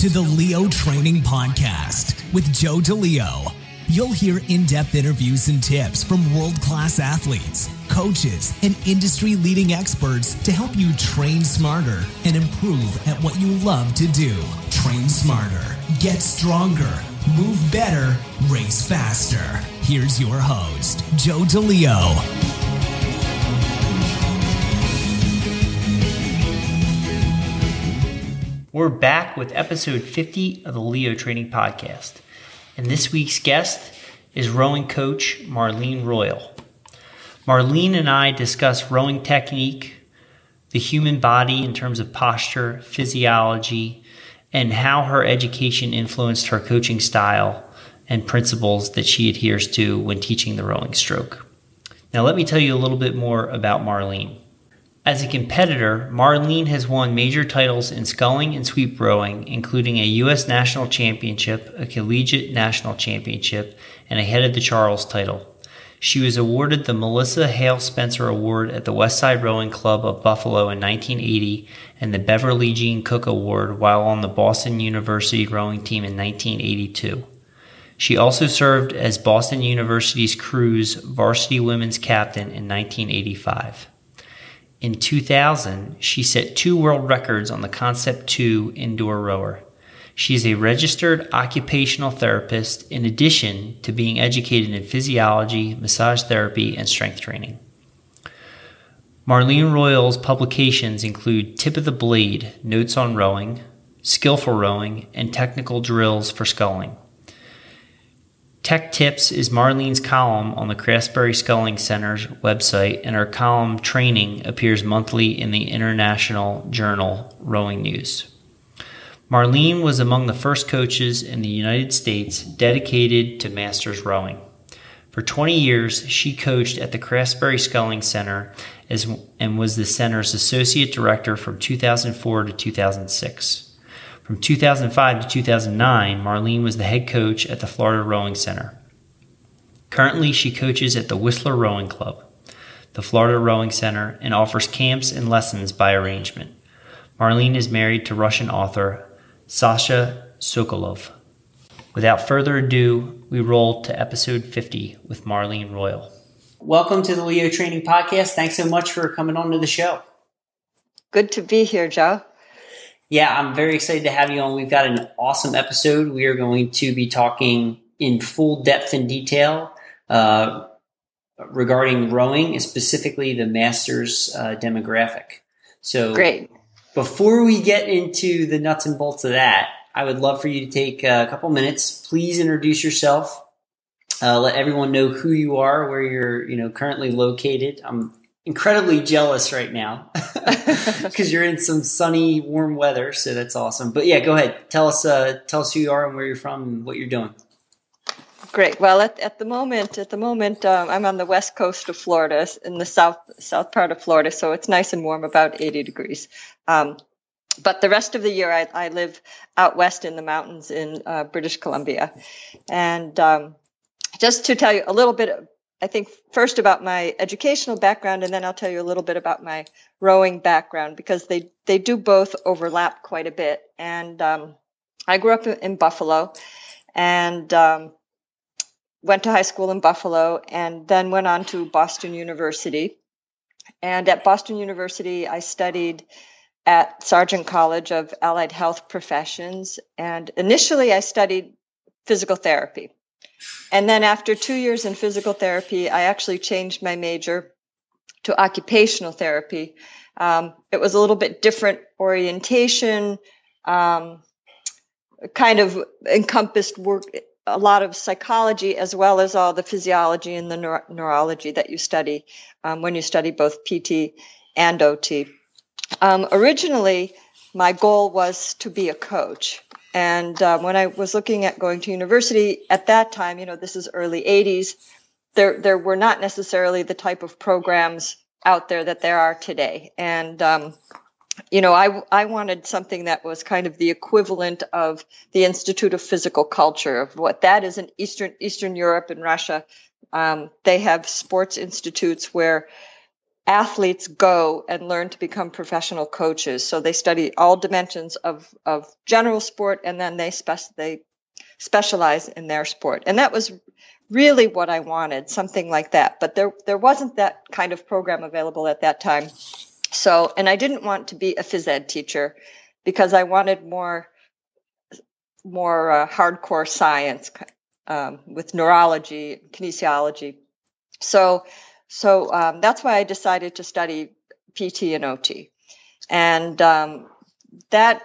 to the Leo Training Podcast with Joe DeLeo. You'll hear in depth interviews and tips from world class athletes, coaches, and industry leading experts to help you train smarter and improve at what you love to do. Train smarter, get stronger, move better, race faster. Here's your host, Joe DeLeo. We're back with episode 50 of the Leo Training Podcast. And this week's guest is rowing coach Marlene Royle. Marlene and I discuss rowing technique, the human body in terms of posture, physiology, and how her education influenced her coaching style and principles that she adheres to when teaching the rowing stroke. Now, let me tell you a little bit more about Marlene. As a competitor, Marlene has won major titles in sculling and sweep rowing, including a U.S. National Championship, a Collegiate National Championship, and a Head of the Charles title. She was awarded the Melissa Hale Spencer Award at the Westside Rowing Club of Buffalo in 1980 and the Beverly Jean Cook Award while on the Boston University rowing team in 1982. She also served as Boston University's crew's varsity women's captain in 1985. In 2000, she set two world records on the Concept 2 indoor rower. She is a registered occupational therapist in addition to being educated in physiology, massage therapy, and strength training. Marlene Royle's publications include Tip of the Blade, Notes on Rowing, Skillful Rowing, and Technical Drills for Sculling. Tech Tips is Marlene's column on the Craftsbury Sculling Center's website, and her column Training appears monthly in the international journal Rowing News. Marlene was among the first coaches in the United States dedicated to masters rowing. For 20 years, she coached at the Craftsbury Sculling Center as, and was the center's associate director from 2004 to 2006. From 2005 to 2009, Marlene was the head coach at the Florida Rowing Center. Currently, she coaches at the Whistler Rowing Club, the Florida Rowing Center, and offers camps and lessons by arrangement. Marlene is married to Russian author Sasha Sokolov. Without further ado, we roll to episode 50 with Marlene Royle. Welcome to the Leo Training Podcast. Thanks so much for coming on to the show. Good to be here, Joe. Yeah, I'm very excited to have you on. We've got an awesome episode. We are going to be talking in full depth and detail uh, regarding rowing, specifically the Masters uh, demographic. So, great. Before we get into the nuts and bolts of that, I would love for you to take a couple minutes. Please introduce yourself. Uh, let everyone know who you are, where you're, you know, currently located. I'm incredibly jealous right now because you're in some sunny, warm weather. So that's awesome. But yeah, go ahead. Tell us, uh, tell us who you are and where you're from and what you're doing. Great. Well, at, at the moment, at the moment, um, I'm on the west coast of Florida, in the south south part of Florida, so it's nice and warm, about 80 degrees. Um, but the rest of the year, I, I, live out west in the mountains in uh, British Columbia, and um, just to tell you a little bit I think first about my educational background, and then I'll tell you a little bit about my rowing background because they they do both overlap quite a bit. And um, I grew up in, Buffalo, and um, went to high school in Buffalo, and then went on to Boston University. And at Boston University, I studied at Sargent College of Allied Health Professions, and initially I studied physical therapy. And then after two years in physical therapy, I actually changed my major to occupational therapy. Um, it was a little bit different orientation, um, kind of encompassed work, a lot of psychology as well as all the physiology and the neuro- neurology that you study um, when you study both PT and OT. Um, originally, my goal was to be a coach. And um, when I was looking at going to university at that time, you know, this is early 80s, there, there were not necessarily the type of programs out there that there are today. And, um, you know, I, I wanted something that was kind of the equivalent of the Institute of Physical Culture, of what that is in Eastern, Eastern Europe and Russia. Um, they have sports institutes where athletes go and learn to become professional coaches. So they study all dimensions of, of general sport and then they, they specialize in their sport. And that was really what I wanted, something like that. But there, there wasn't that kind of program available at that time. So, and I didn't want to be a phys ed teacher because I wanted more, more uh, hardcore science um, with neurology, kinesiology. So, so um, that's why I decided to study PT and OT. And um, that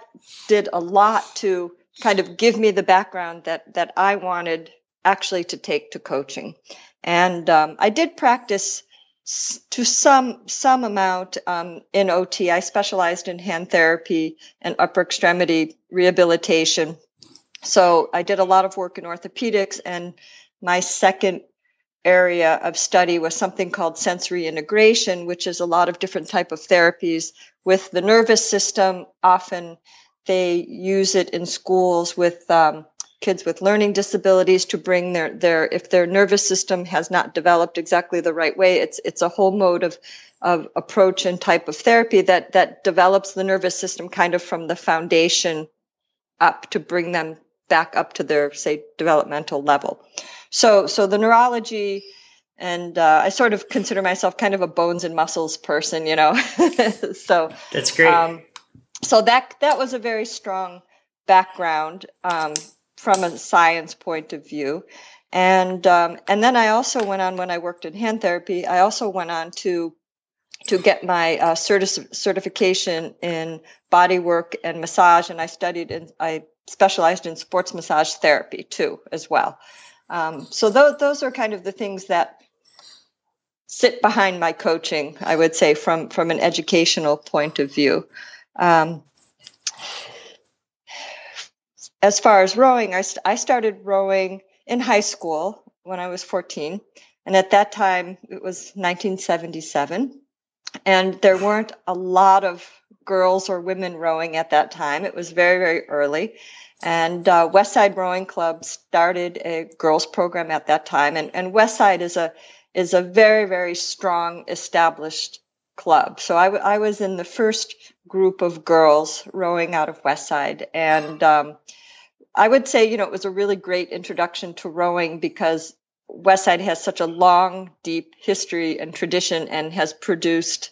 did a lot to kind of give me the background that, that I wanted actually to take to coaching. And um, I did practice to some some amount um, in OT. I specialized in hand therapy and upper extremity rehabilitation. So I did a lot of work in orthopedics, and my second area of study was something called sensory integration, which is a lot of different type of therapies with the nervous system. Often they use it in schools with um, kids with learning disabilities to bring their, their if their nervous system has not developed exactly the right way. It's it's a whole mode of of approach and type of therapy that that develops the nervous system kind of from the foundation up to bring them back up to their say developmental level. So, so the neurology, and uh, I sort of consider myself kind of a bones and muscles person, you know. so that's great. Um, so that that was a very strong background um, from a science point of view, and um, and then I also went on when I worked in hand therapy. I also went on to to get my uh, certi- certification in body work and massage, and I studied and I specialized in sports massage therapy too, as well. Um, so those those are kind of the things that sit behind my coaching. I would say from from an educational point of view. Um, as far as rowing, I, st- I started rowing in high school when I was 14. And at that time, it was 1977. And there weren't a lot of girls or women rowing at that time. It was very, very early. And uh, Westside Rowing Club started a girls program at that time, and, and Westside is a is a very very strong established club. So I, w- I was in the first group of girls rowing out of Westside, and um, I would say you know it was a really great introduction to rowing because Westside has such a long, deep history and tradition, and has produced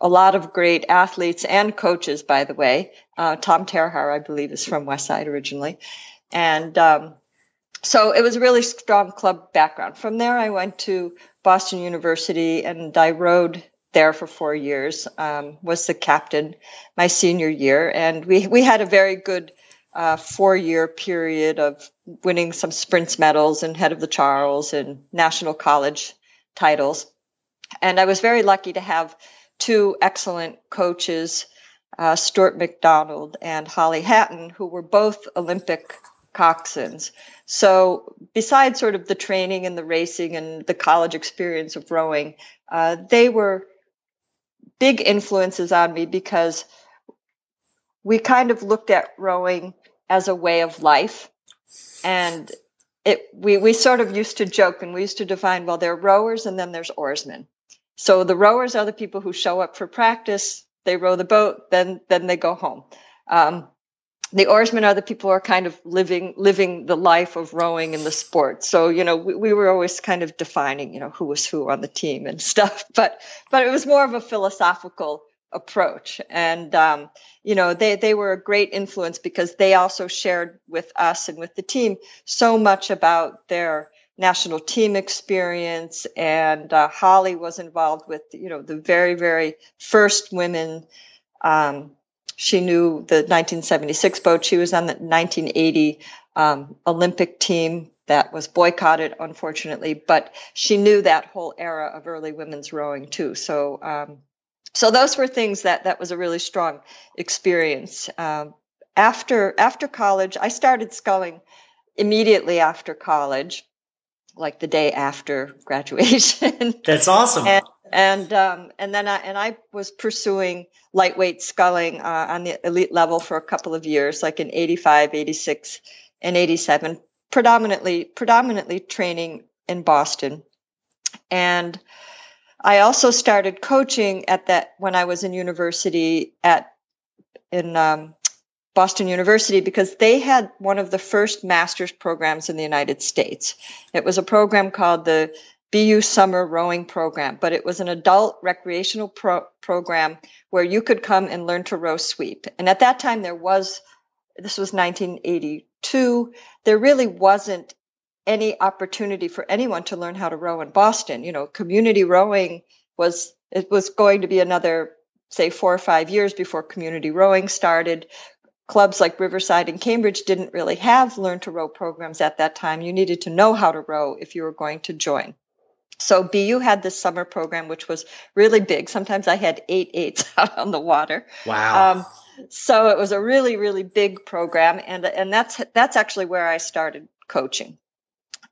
a lot of great athletes and coaches, by the way. Uh, Tom Terhaar, I believe, is from Westside originally. And um, so it was a really strong club background. From there, I went to Boston University and I rowed there for four years, um, was the captain my senior year. And we, we had a very good uh, four year period of winning some sprints medals and head of the Charles and national college titles. And I was very lucky to have two excellent coaches, uh, Stuart McDonald and Holly Hatton, who were both Olympic coxswains. So, besides sort of the training and the racing and the college experience of rowing, uh, they were big influences on me because we kind of looked at rowing as a way of life. And it, we, we sort of used to joke and we used to define, well, there are rowers and then there's oarsmen. So the rowers are the people who show up for practice. They row the boat, then then they go home. Um, the oarsmen are the people who are kind of living living the life of rowing in the sport. So you know we, we were always kind of defining you know who was who on the team and stuff. But but it was more of a philosophical approach and um, you know they they were a great influence because they also shared with us and with the team so much about their national team experience, and uh, Holly was involved with you know the very very first women. Um, she knew the 1976 boat. She was on the 1980 um, Olympic team that was boycotted, unfortunately, but she knew that whole era of early women's rowing too. So, um, so those were things that that was a really strong experience. Um, after after college, I started sculling immediately after college like the day after graduation. That's awesome. and and, um, and then I and I was pursuing lightweight sculling uh, on the elite level for a couple of years, like in 85, 86, and 87, predominantly predominantly training in Boston. And I also started coaching at that when I was in university at in um, Boston University because they had one of the first master's programs in the United States. It was a program called the BU Summer Rowing Program, but it was an adult recreational pro- program where you could come and learn to row sweep. And at that time, there was, this was 1982, there really wasn't any opportunity for anyone to learn how to row in Boston. You know, community rowing was, it was going to be another, say, four or five years before community rowing started. Clubs like Riverside and Cambridge didn't really have learn to row programs at that time. You needed to know how to row if you were going to join. So BU had this summer program, which was really big. Sometimes I had eight eights out on the water. Wow. Um, so it was a really, really big program, and and that's that's actually where I started coaching.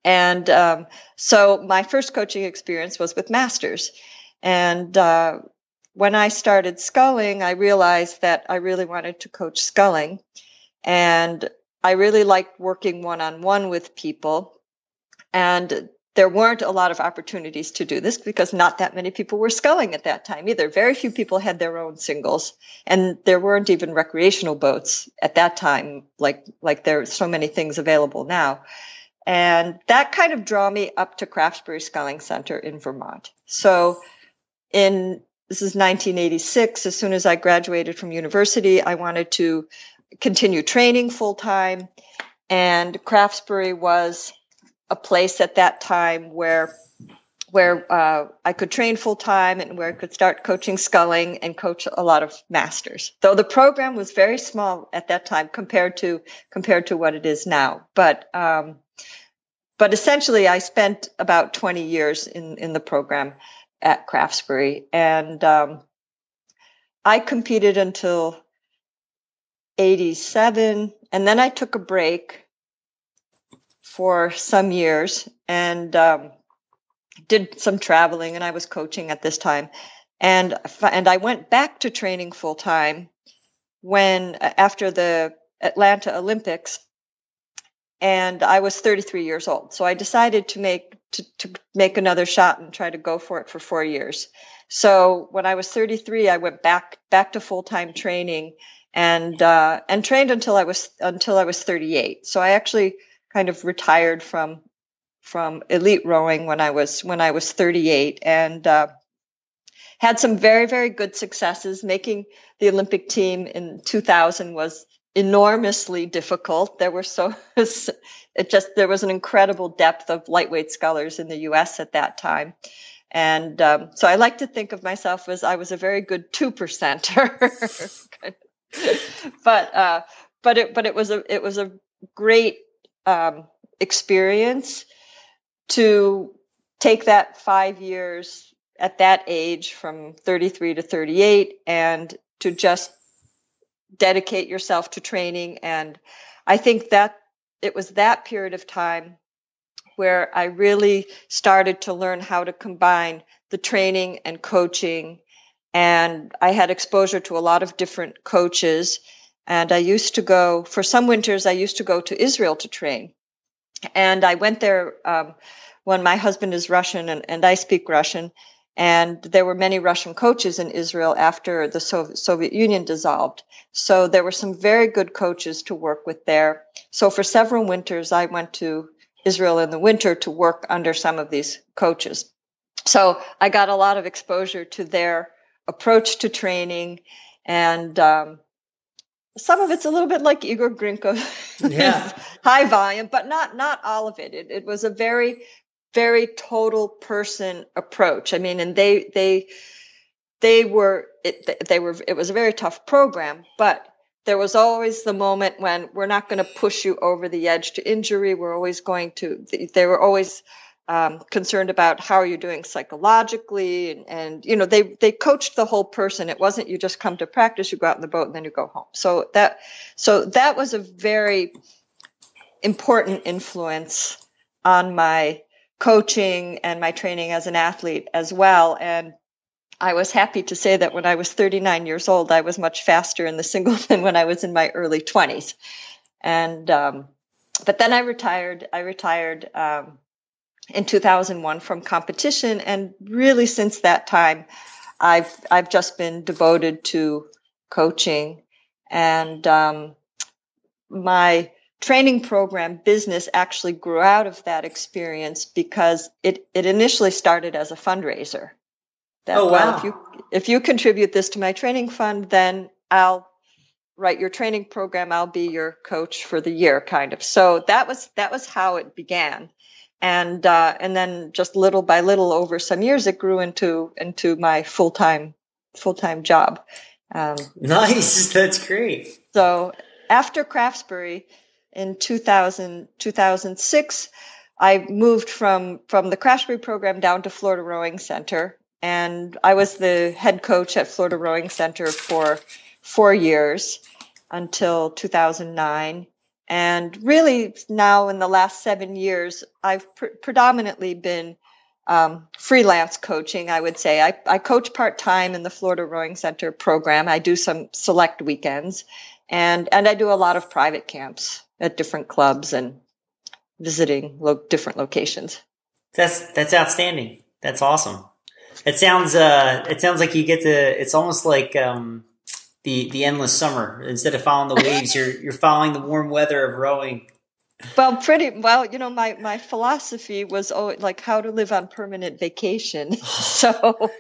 And um, so my first coaching experience was with masters, and uh, when I started sculling, I realized that I really wanted to coach sculling, and I really liked working one on one with people. And there weren't a lot of opportunities to do this because not that many people were sculling at that time either. Very few people had their own singles, and there weren't even recreational boats at that time, like like there are so many things available now. And that kind of drew me up to Craftsbury Sculling Center in Vermont. So in this is 1986. As soon as I graduated from university, I wanted to continue training full time, and Craftsbury was a place at that time where where uh, I could train full time and where I could start coaching sculling and coach a lot of masters. Though the program was very small at that time compared to compared to what it is now, but um, but essentially I spent about 20 years in in the program at Craftsbury, and um, I competed until 87, and then I took a break for some years and um, did some traveling and I was coaching at this time. And and I went back to training full time when after the Atlanta Olympics and I was 33 years old. So I decided to make to, to make another shot and try to go for it for 4 years so when I was 33 I went back back to full-time training and uh, and trained until I was until I was 38 so I actually kind of retired from from elite rowing when I was when I was 38 and uh, had some very very good successes. Making the Olympic team in 2000 was enormously difficult. There were so it just there was an incredible depth of lightweight scullers in the U.S. at that time. And um, so I like to think of myself as I was a very good two percenter, but uh, but it but it was a it was a great um, experience to take that five years at that age from 33 to 38 and to just dedicate yourself to training and i think that it was that period of time where i really started to learn how to combine the training and coaching and i had exposure to a lot of different coaches and I used to go, for some winters, I used to go to Israel to train. And I went there um, when my husband is Russian and, and I speak Russian. And there were many Russian coaches in Israel after the Soviet Union dissolved. So there were some very good coaches to work with there. So for several winters, I went to Israel in the winter to work under some of these coaches. So I got a lot of exposure to their approach to training and um, some of it's a little bit like Igor Grinko, yeah. high volume, but not not all of it. it. It was a very very total person approach. I mean, and they they they were it, they were it was a very tough program, but there was always the moment when we're not going to push you over the edge to injury. We're always going to. They were always um, concerned about how are you doing psychologically and, and, you know they they coached the whole person it wasn't you just come to practice you go out in the boat and then you go home so that so that was a very important influence on my coaching and my training as an athlete as well and I was happy to say that when I was 39 years old, I was much faster in the single than when I was in my early 20s. And, um, but then I retired. I retired um, in 2001 from competition. And really, since that time, I've I've just been devoted to coaching, and um, my training program business actually grew out of that experience because it it initially started as a fundraiser. That, oh wow! Well, if you if you contribute this to my training fund, then I'll write your training program. I'll be your coach for the year, kind of. So that was that was how it began and uh, and then just little by little over some years it grew into into my full time full time job. Um, nice, that's great. So after Craftsbury in 2000, 2006, I moved from from the Craftsbury program down to Florida Rowing Center, and I was the head coach at Florida Rowing Center for four years until 2009. And really, now in the last seven years, I've pr- predominantly been um, freelance coaching, I would say. I, I coach part time in the Florida Rowing Center program. I do some select weekends, and, and I do a lot of private camps at different clubs and visiting lo- different locations. That's that's outstanding. That's awesome. It sounds uh, it sounds like you get to. It's almost like um, the the endless summer. Instead of following the waves, you're you're following the warm weather of rowing. Well, pretty well. You know, my my philosophy was oh, like how to live on permanent vacation. so, oh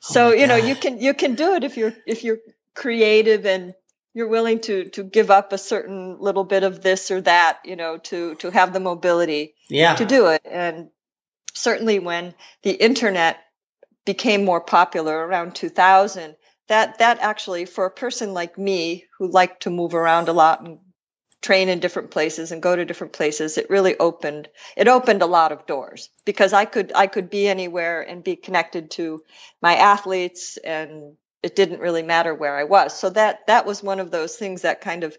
so you God. know, you can you can do it if you're if you're creative and you're willing to to give up a certain little bit of this or that. You know, to to have the mobility. Yeah. To do it, and certainly when the internet became more popular around 2000 that that actually for a person like me who liked to move around a lot and train in different places and go to different places it really opened it opened a lot of doors because i could i could be anywhere and be connected to my athletes and it didn't really matter where i was. So that that was one of those things that kind of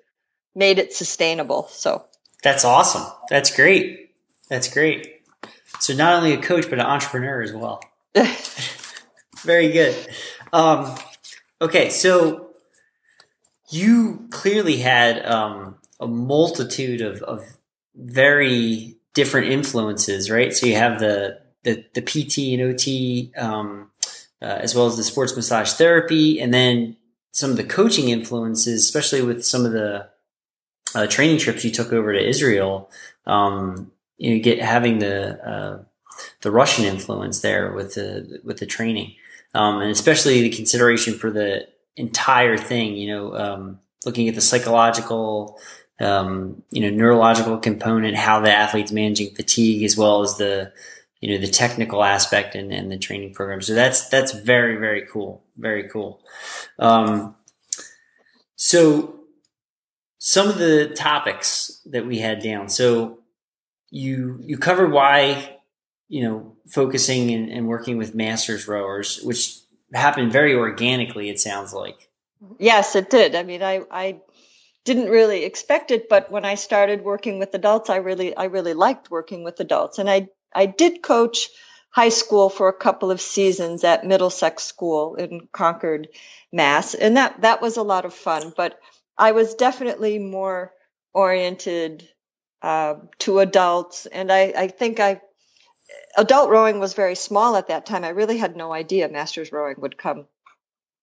made it sustainable so. That's awesome. That's great. That's great. So not only a coach but an entrepreneur as well. Very good. Um, Okay, so you clearly had um, a multitude of, of very different influences, right? So you have the the, the PT and OT, um, uh, as well as the sports massage therapy, and then some of the coaching influences, especially with some of the uh, training trips you took over to Israel. Um, you know, get having the uh, the Russian influence there with the with the training um, and especially the consideration for the entire thing. You know, um, looking at the psychological, um, you know, neurological component, how the athlete's managing fatigue, as well as the you know the technical aspect and, and the training program. So that's that's very very cool, very cool. Um, so some of the topics that we had down. So you you covered why you know, focusing and, and working with masters rowers, which happened very organically, it sounds like. Yes, it did. I mean, I, I didn't really expect it, but when I started working with adults, I really, I really liked working with adults. And I, I did coach high school for a couple of seasons at Middlesex School in Concord, Mass. And that, that was a lot of fun, but I was definitely more oriented uh, to adults. And I, I think I adult rowing was very small at that time. I really had no idea masters rowing would come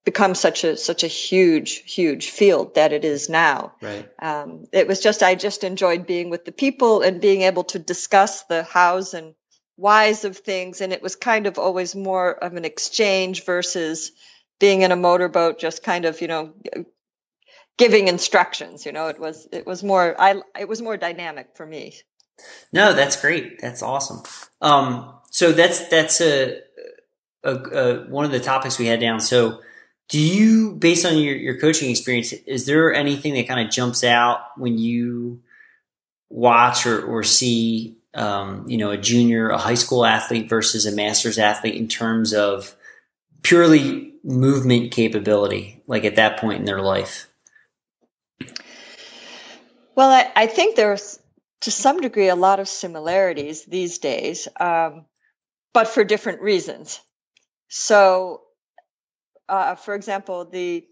become such a such a huge huge field that it is now. Right. Um, it was just I just enjoyed being with the people and being able to discuss the hows and whys of things, and it was kind of always more of an exchange versus being in a motorboat, just kind of you know giving instructions. You know, it was it was more I it was more dynamic for me. No, that's great. That's awesome. Um, so that's that's a, a, a, one of the topics we had down. So, do you, based on your your coaching experience, is there anything that kind of jumps out when you watch or or see, um, you know, a junior, a high school athlete versus a master's athlete in terms of purely movement capability, like at that point in their life? Well, I, I think there's to some degree a lot of similarities these days, um, but for different reasons. So, uh, for example, the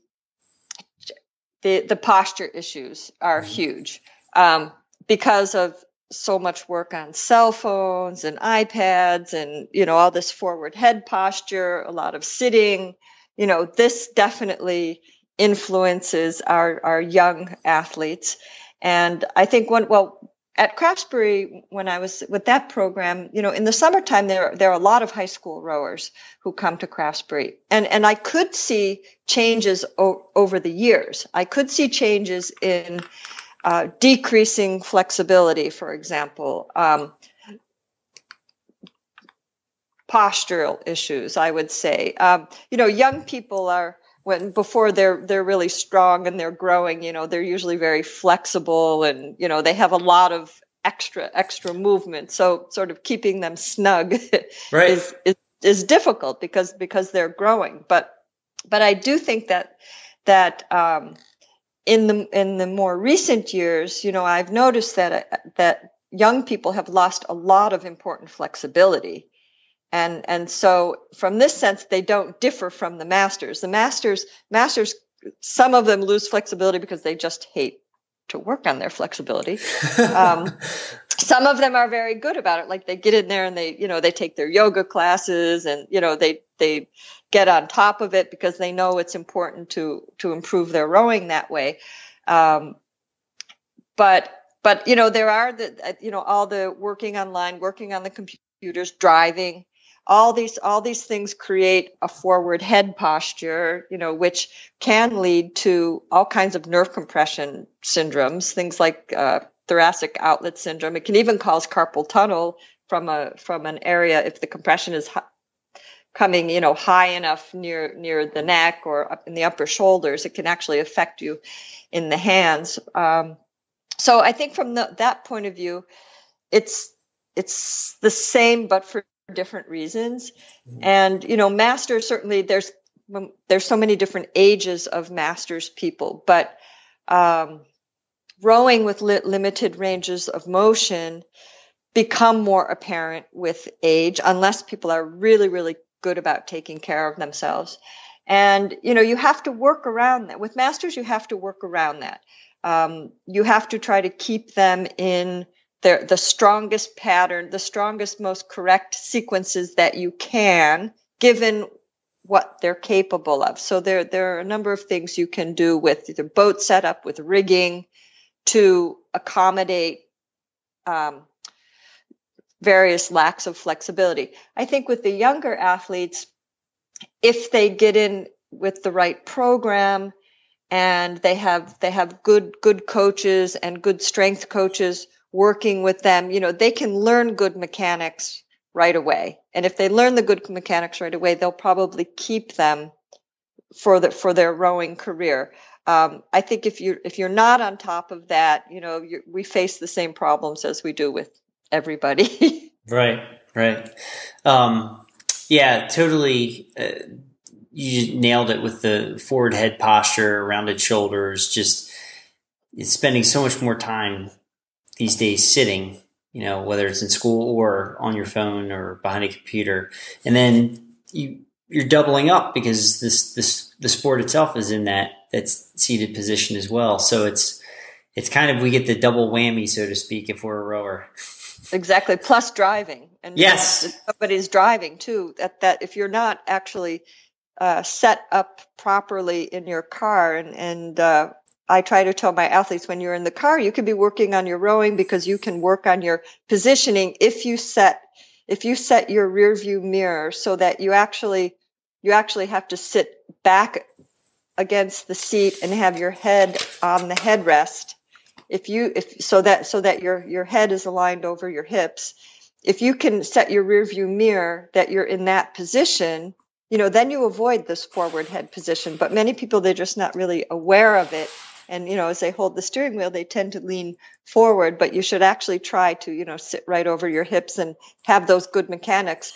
the the posture issues are mm-hmm. huge um, because of so much work on cell phones and iPads and you know all this forward head posture, a lot of sitting. You know, this definitely influences our our young athletes. And I think when well at Craftsbury, when I was with that program, you know, in the summertime, there, there are a lot of high school rowers who come to Craftsbury. And, and I could see changes o- over the years. I could see changes in uh, decreasing flexibility, for example, um, postural issues, I would say. Um, you know, young people are, when before they're they're really strong and they're growing you know they're usually very flexible and you know they have a lot of extra extra movement. So sort of keeping them snug right. is, is is difficult because because they're growing. But but I do think that that um, in the in the more recent years you know I've noticed that that young people have lost a lot of important flexibility and and so from this sense they don't differ from the masters. The masters masters some of them lose flexibility because they just hate to work on their flexibility. Um, some of them are very good about it. Like they get in there and they you know they take their yoga classes and you know they they get on top of it because they know it's important to to improve their rowing that way. Um, but but you know there are the you know all the working online working on the computers driving all these all these things create a forward head posture you know which can lead to all kinds of nerve compression syndromes things like uh, thoracic outlet syndrome. It can even cause carpal tunnel from a from an area if the compression is coming you know high enough near near the neck or up in the upper shoulders it can actually affect you in the hands. Um, so i think from the, that point of view it's it's the same but for different reasons. Mm-hmm. And, you know, masters certainly there's, there's so many different ages of masters people, but, um, rowing with li- limited ranges of motion become more apparent with age unless people are really, really good about taking care of themselves. And, you know, you have to work around that. With masters, you have to work around that. Um, you have to try to keep them in the, the strongest pattern, the strongest, most correct sequences that you can, given what they're capable of. So there, there are a number of things you can do with the boat setup, with rigging, to accommodate um, various lacks of flexibility. I think with the younger athletes, if they get in with the right program and they have they have good good coaches and good strength coaches working with them, you know, they can learn good mechanics right away. And if they learn the good mechanics right away, they'll probably keep them for the, for their rowing career. Um, I think if you if you're not on top of that, you know, we face the same problems as we do with everybody. right, right. Um, yeah, totally. Uh, you nailed it with the forward head posture, rounded shoulders. Just spending so much more time these days sitting, you know, whether it's in school or on your phone or behind a computer. And then you, you're doubling up because this, this, the sport itself is in that, that seated position as well. So it's, it's kind of, we get the double whammy, so to speak, if we're a rower. Exactly. Plus driving. And yes. Somebody's driving too. That, that if you're not actually, uh, set up properly in your car and, and, uh, I try to tell my athletes when you're in the car, you can be working on your rowing because you can work on your positioning if you set if you set your rear view mirror so that you actually you actually have to sit back against the seat and have your head on the headrest. If you if so that so that your your head is aligned over your hips. If you can set your rear view mirror that you're in that position you know then you avoid this forward head position. But many people they're just not really aware of it and you know as they hold the steering wheel they tend to lean forward but you should actually try to you know sit right over your hips and have those good mechanics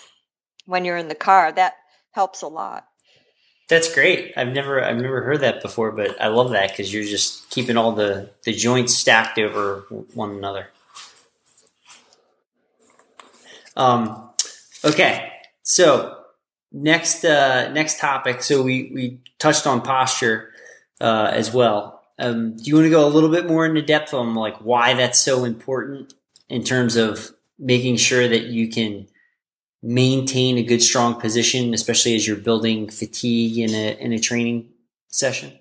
when you're in the car. That helps a lot. That's great. I've never i've never heard that before but i love that because you're just keeping all the the joints stacked over one another. Um okay. So next uh next topic. So we we touched on posture uh as well um, do you want to go a little bit more into depth on like why that's so important in terms of making sure that you can maintain a good strong position, especially as you're building fatigue in a in a training session?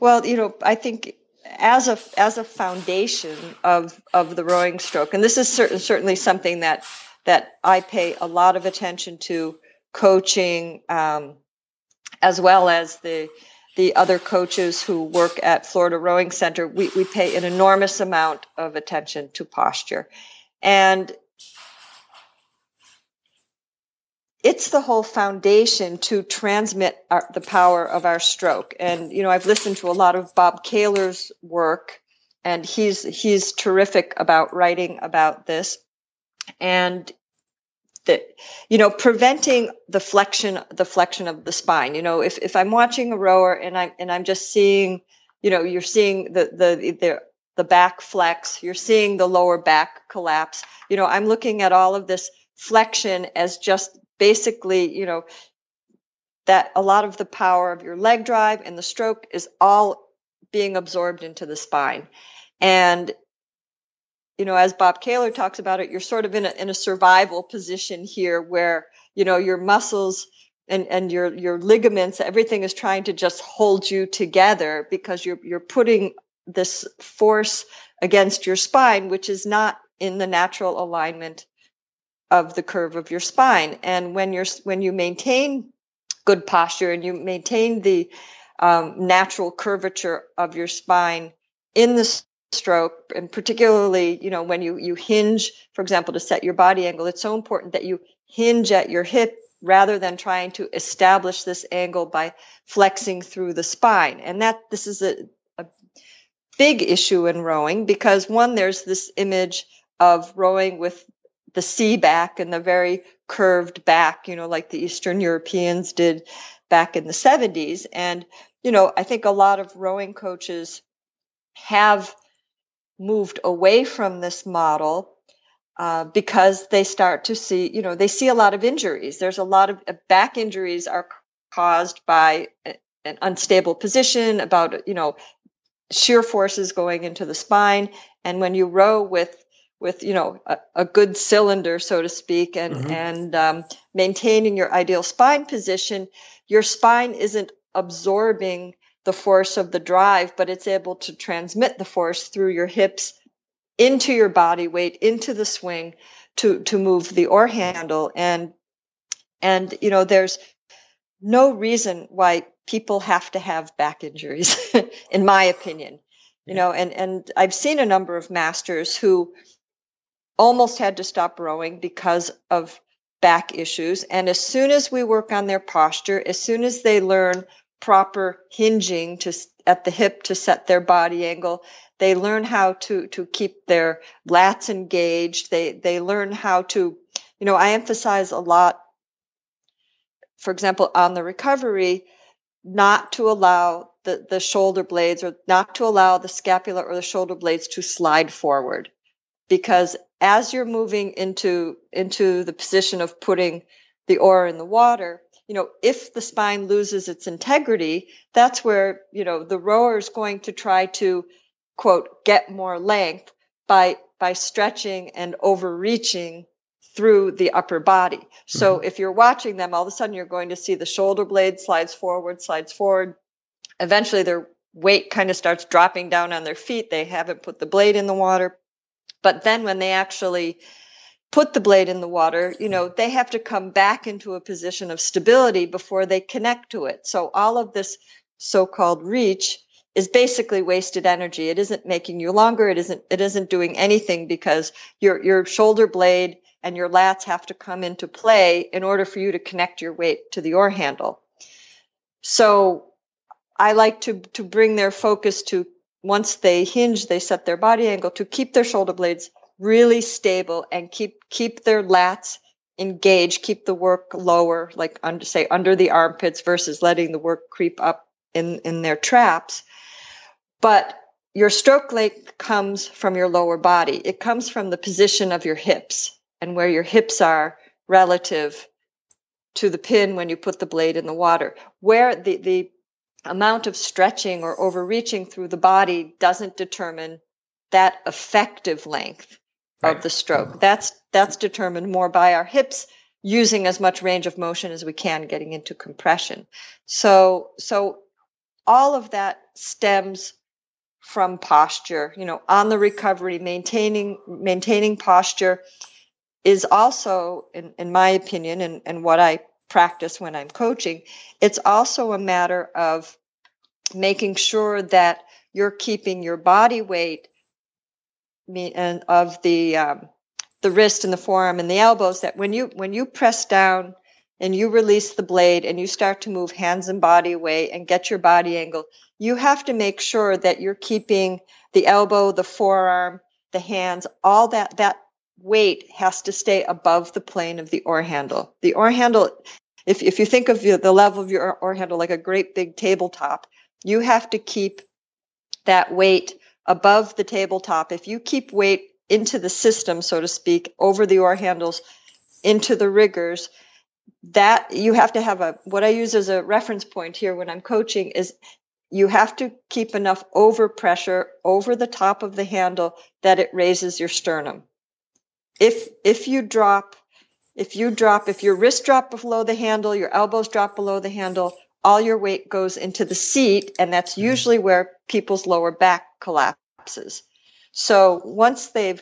Well, you know, I think as a as a foundation of of the rowing stroke, and this is certain, certainly something that that I pay a lot of attention to coaching, um, as well as the the other coaches who work at Florida Rowing Center. We we pay an enormous amount of attention to posture, and it's the whole foundation to transmit our, the power of our stroke. And you know, I've listened to a lot of Bob Kaler's work, and he's he's terrific about writing about this. And that you know, preventing the flexion the flexion of the spine. You know, if if I'm watching a rower and I'm and I'm just seeing, you know, you're seeing the the the the back flex, you're seeing the lower back collapse. You know, I'm looking at all of this flexion as just basically, you know, that a lot of the power of your leg drive and the stroke is all being absorbed into the spine. And, you know, as Bob Kaler talks about it, you're sort of in a, in a survival position here where, you know, your muscles and, and your, your ligaments, everything is trying to just hold you together because you're, you're putting this force against your spine, which is not in the natural alignment of the curve of your spine. And when you're when you maintain good posture and you maintain the um, natural curvature of your spine in the stroke, and particularly, you know, when you you hinge, for example, to set your body angle, it's so important that you hinge at your hip rather than trying to establish this angle by flexing through the spine. And that this is a, a big issue in rowing because one, there's this image of rowing with the C back and the very curved back, you know, like the Eastern Europeans did back in the 70s. And, you know, I think a lot of rowing coaches have moved away from this model uh, because they start to see, you know, they see a lot of injuries. There's a lot of uh, back injuries are caused by an unstable position, about, you know, shear forces going into the spine. And when you row with with you know a, a, good cylinder so to speak and mm-hmm. and um, maintaining your ideal spine position your spine isn't absorbing the force of the drive but it's able to transmit the force through your hips into your body weight into the swing to to move the oar handle. And and you know there's no reason why people have to have back injuries in my opinion. You know and and i've seen a number of masters who almost had to stop rowing because of back issues. And as soon as we work on their posture, as soon as they learn proper hinging to at the hip to set their body angle, they learn how to to keep their lats engaged. They they learn how to, you know, I emphasize a lot, for example, on the recovery, not to allow the, the shoulder blades or not to allow the scapula or the shoulder blades to slide forward because as you're moving into into the position of putting the oar in the water you know if the spine loses its integrity that's where you know the rower is going to try to quote get more length by by stretching and overreaching through the upper body. So mm-hmm. if you're watching them all of a sudden you're going to see the shoulder blade slides forward slides forward. Eventually their weight kind of starts dropping down on their feet. They haven't put the blade in the water. But then when they actually put the blade in the water, you know, they have to come back into a position of stability before they connect to it. So all of this so-called reach is basically wasted energy. It isn't making you longer. It isn't it isn't doing anything because your your shoulder blade and your lats have to come into play in order for you to connect your weight to the oar handle. So I like to to bring their focus to once they hinge, they set their body angle to keep their shoulder blades really stable and keep keep their lats engaged, keep the work lower, like under say under the armpits versus letting the work creep up in in their traps. But your stroke length comes from your lower body. It comes from the position of your hips and where your hips are relative to the pin when you put the blade in the water. Where the, the amount of stretching or overreaching through the body doesn't determine that effective length. Right. of the stroke. That's that's determined more by our hips using as much range of motion as we can getting into compression. So so all of that stems from posture, you know, on the recovery, maintaining maintaining posture is also, in, in my opinion, and, and what I practice when I'm coaching, it's also a matter of making sure that you're keeping your body weight and of the um, the wrist and the forearm and the elbows that when you when you press down and you release the blade and you start to move hands and body away and get your body angle you have to make sure that you're keeping the elbow the forearm the hands all that that weight has to stay above the plane of the oar handle. The oar handle if, if you think of the level of your oar handle like a great big tabletop you have to keep that weight above the tabletop. If you keep weight into the system, so to speak, over the oar handles into the riggers, that you have to have a what I use as a reference point here when I'm coaching is you have to keep enough overpressure over the top of the handle that it raises your sternum. If if you drop if you drop if your wrist drop below the handle, your elbows drop below the handle, all your weight goes into the seat, and that's mm-hmm. usually where people's lower back collapses. So once they've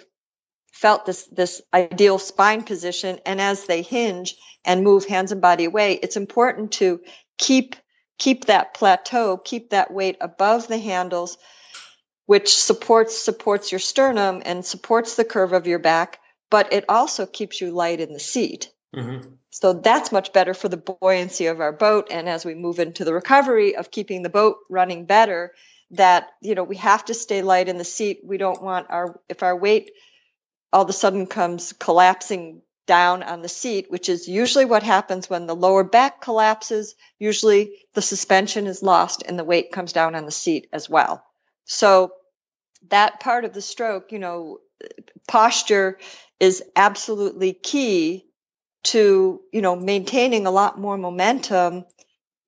felt this this ideal spine position, and as they hinge and move hands and body away, it's important to keep keep that plateau, keep that weight above the handles, which supports supports your sternum and supports the curve of your back, but it also keeps you light in the seat. Mm-hmm. So that's much better for the buoyancy of our boat. And as we move into the recovery of keeping the boat running better, that, you know, we have to stay light in the seat. We don't want our, if our weight all of a sudden comes collapsing down on the seat, which is usually what happens when the lower back collapses. Usually the suspension is lost and the weight comes down on the seat as well. So that part of the stroke, you know, posture is absolutely key to you know maintaining a lot more momentum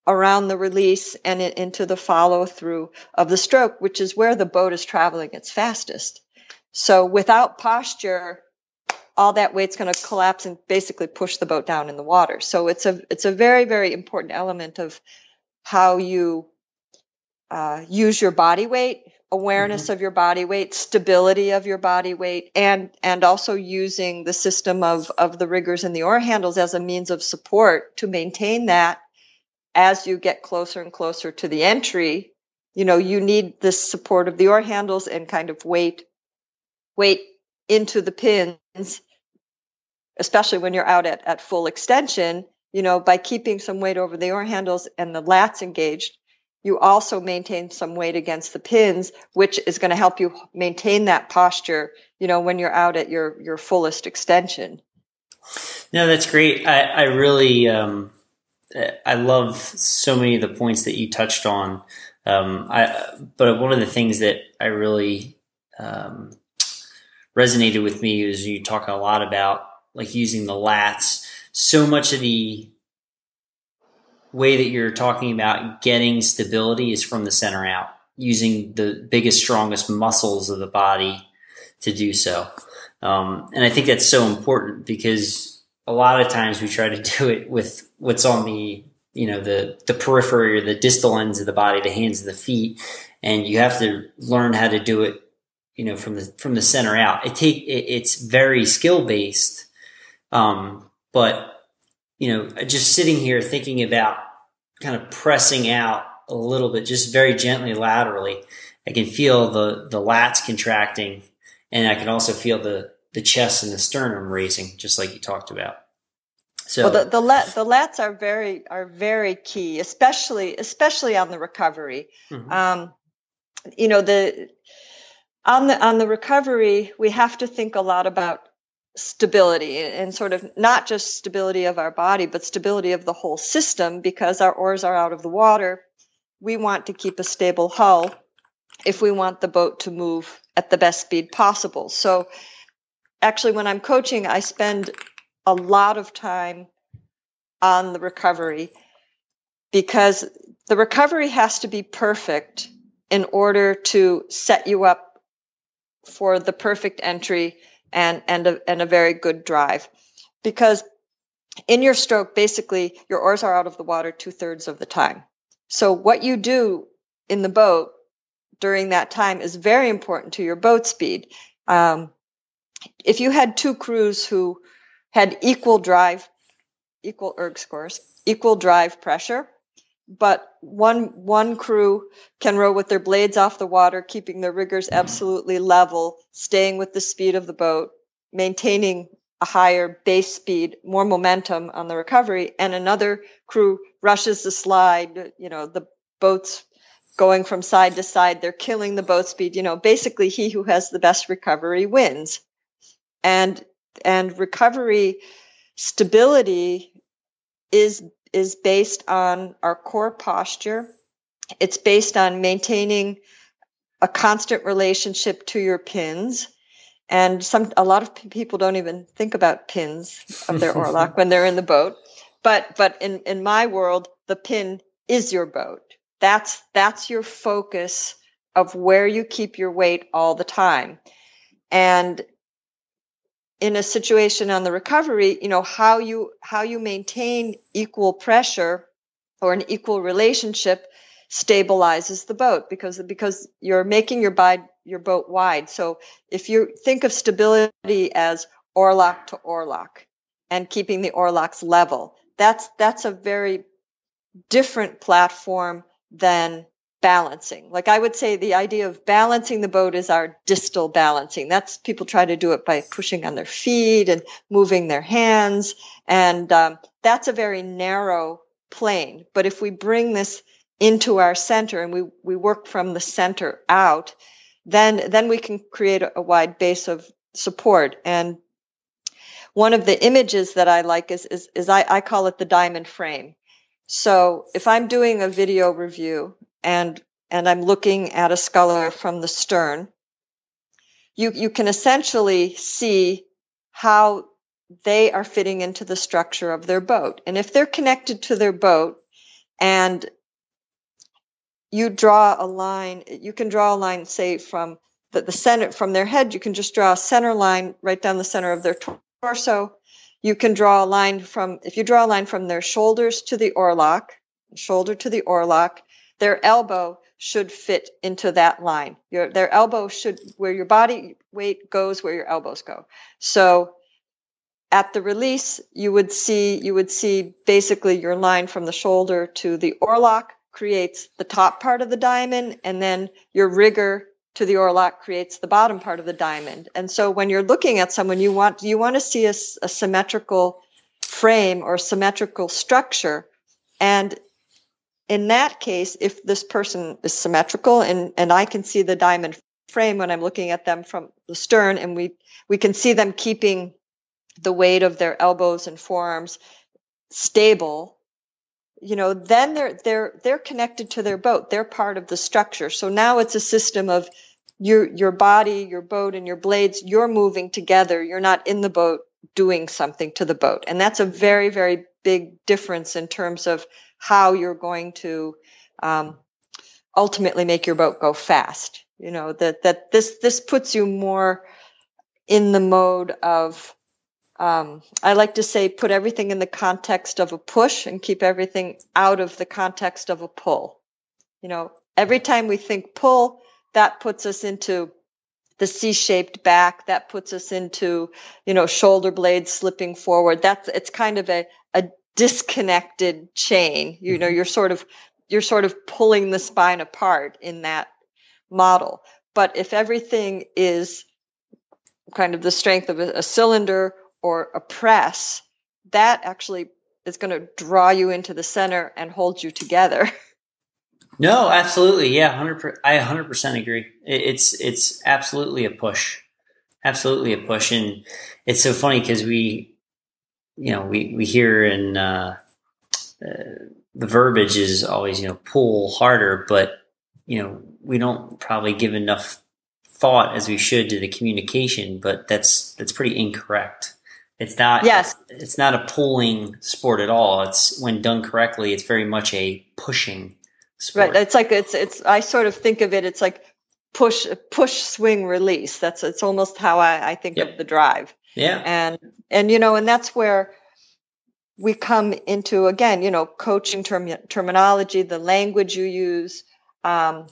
around the release and into the follow through of the stroke, which is where the boat is traveling its fastest. So without posture, all that weight's going to collapse and basically push the boat down in the water. So it's a it's a very very important element of how you uh, use your body weight awareness mm-hmm. of your body weight, stability of your body weight, and and also using the system of of the riggers and the oar handles as a means of support to maintain that as you get closer and closer to the entry. You know, you need the support of the oar handles and kind of weight weight into the pins, especially when you're out at, at full extension, you know, by keeping some weight over the oar handles and the lats engaged, you also maintain some weight against the pins, which is going to help you maintain that posture, you know, when you're out at your, your fullest extension. No, that's great. I, I really, um, I love so many of the points that you touched on. Um, I, but one of the things that I really, um, resonated with me is you talk a lot about like using the lats. So much of the way that you're talking about getting stability is from the center out, using the biggest, strongest muscles of the body to do so. Um, and I think that's so important because a lot of times we try to do it with what's on the you know the the periphery or the distal ends of the body, the hands and the feet, and you have to learn how to do it you know from the from the center out. It take it, it's very skill based, um, but you know just sitting here thinking about kind of pressing out a little bit, just very gently laterally. I can feel the, the lats contracting and I can also feel the, the chest and the sternum raising, just like you talked about. So well, the the, the lats are very are very key, especially especially on the recovery. Mm-hmm. Um, you know the on the on the recovery, we have to think a lot about stability and sort of not just stability of our body, but stability of the whole system because our oars are out of the water. We want to keep a stable hull if we want the boat to move at the best speed possible. So, actually, when I'm coaching, I spend a lot of time on the recovery because the recovery has to be perfect in order to set you up for the perfect entry and and a, and a very good drive. Because in your stroke basically your oars are out of the water two-thirds of the time. So what you do in the boat during that time is very important to your boat speed. Um, if you had two crews who had equal drive equal erg scores equal drive pressure but one one crew can row with their blades off the water, keeping their riggers absolutely level, staying with the speed of the boat, maintaining a higher base speed, more momentum on the recovery, and another crew rushes the slide, you know, the boat's going from side to side, they're killing the boat speed, you know, basically he who has the best recovery wins. And and recovery stability is is based on our core posture. It's based on maintaining a constant relationship to your pins. And some, a lot of people don't even think about pins of their oarlock when they're in the boat. But, but in, in my world, the pin is your boat. That's, that's your focus of where you keep your weight all the time. And in a situation on the recovery, you know, how you how you maintain equal pressure or an equal relationship stabilizes the boat because because you're making your bide, your boat wide. So if you think of stability as oarlock to oarlock and keeping the oarlocks level, that's that's a very different platform than balancing. Like I would say the idea of balancing the boat is our distal balancing. That's people try to do it by pushing on their feet and moving their hands. And um, that's a very narrow plane. But if we bring this into our center and we, we work from the center out, then, then we can create a, a wide base of support. And one of the images that I like is, is, is I, I call it the diamond frame. So if I'm doing a video review and and I'm looking at a sculler from the stern, you you can essentially see how they are fitting into the structure of their boat. And if they're connected to their boat and you draw a line, you can draw a line, say, from the, the center, from their head, you can just draw a center line right down the center of their torso. You can draw a line from, if you draw a line from their shoulders to the oarlock, shoulder to the oarlock, their elbow should fit into that line. Your, their elbow should, where your body weight goes, where your elbows go. So at the release, you would see, you would see basically your line from the shoulder to the oarlock creates the top part of the diamond and then your rigger to the oarlock creates the bottom part of the diamond. And so when you're looking at someone, you want, you want to see a, a symmetrical frame or symmetrical structure. And in that case, if this person is symmetrical and, and I can see the diamond frame when I'm looking at them from the stern and we, we can see them keeping the weight of their elbows and forearms stable, you know, then they're, they're, they're connected to their boat. They're part of the structure. So now it's a system of your, your body, your boat and your blades, you're moving together. You're not in the boat doing something to the boat. And that's a very, very big difference in terms of how you're going to um, ultimately make your boat go fast. You know that that this this puts you more in the mode of um, I like to say put everything in the context of a push and keep everything out of the context of a pull. You know, every time we think pull, that puts us into the C-shaped back. That puts us into, you know, shoulder blades slipping forward. That's it's kind of a, a disconnected chain. You know, mm-hmm. you're sort of you're sort of pulling the spine apart in that model. But if everything is kind of the strength of a, a cylinder or a press, that actually is going to draw you into the center and hold you together. No, absolutely, yeah, hundred. I hundred percent agree. It's it's absolutely a push, absolutely a push, and it's so funny because we you know, we, we hear in uh, uh, the verbiage is always, you know, pull harder, but, you know, we don't probably give enough thought as we should to the communication, but that's, that's pretty incorrect. It's not, yes. it's, it's not a pulling sport at all. It's when done correctly, it's very much a pushing sport. Right. It's like, it's, it's, I sort of think of it, it's like push push swing release. That's it's almost how I, I think yep. of the drive. Yeah. And and you know, and that's where we come into again, you know, coaching term, terminology, the language you use. Um,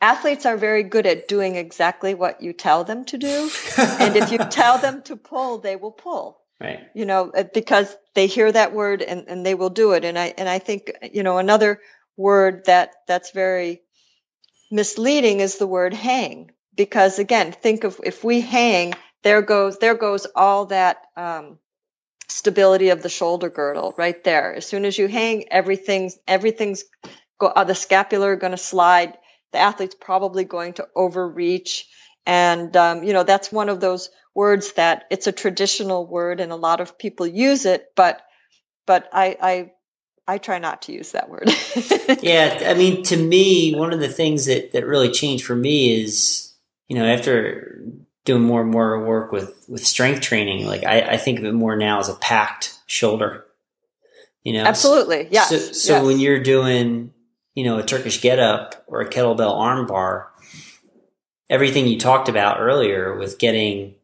athletes are very good at doing exactly what you tell them to do, and if you tell them to pull, they will pull. Right. You know, uh, because they hear that word and, and they will do it. And I and I think you know another word that that's very misleading is the word hang because again think of if we hang there goes there goes all that um, stability of the shoulder girdle right there. As soon as you hang everything's everything's go uh, the scapular going to slide. The athlete's probably going to overreach. And um, you know that's one of those words that it's a traditional word and a lot of people use it but but i i I try not to use that word. yeah, I mean, to me, one of the things that that really changed for me is, you know, after doing more and more work with with strength training, like I, I think of it more now as a packed shoulder. You know, absolutely, yeah. So, so yes. when you're doing, you know, a Turkish get up or a kettlebell arm bar, everything you talked about earlier with getting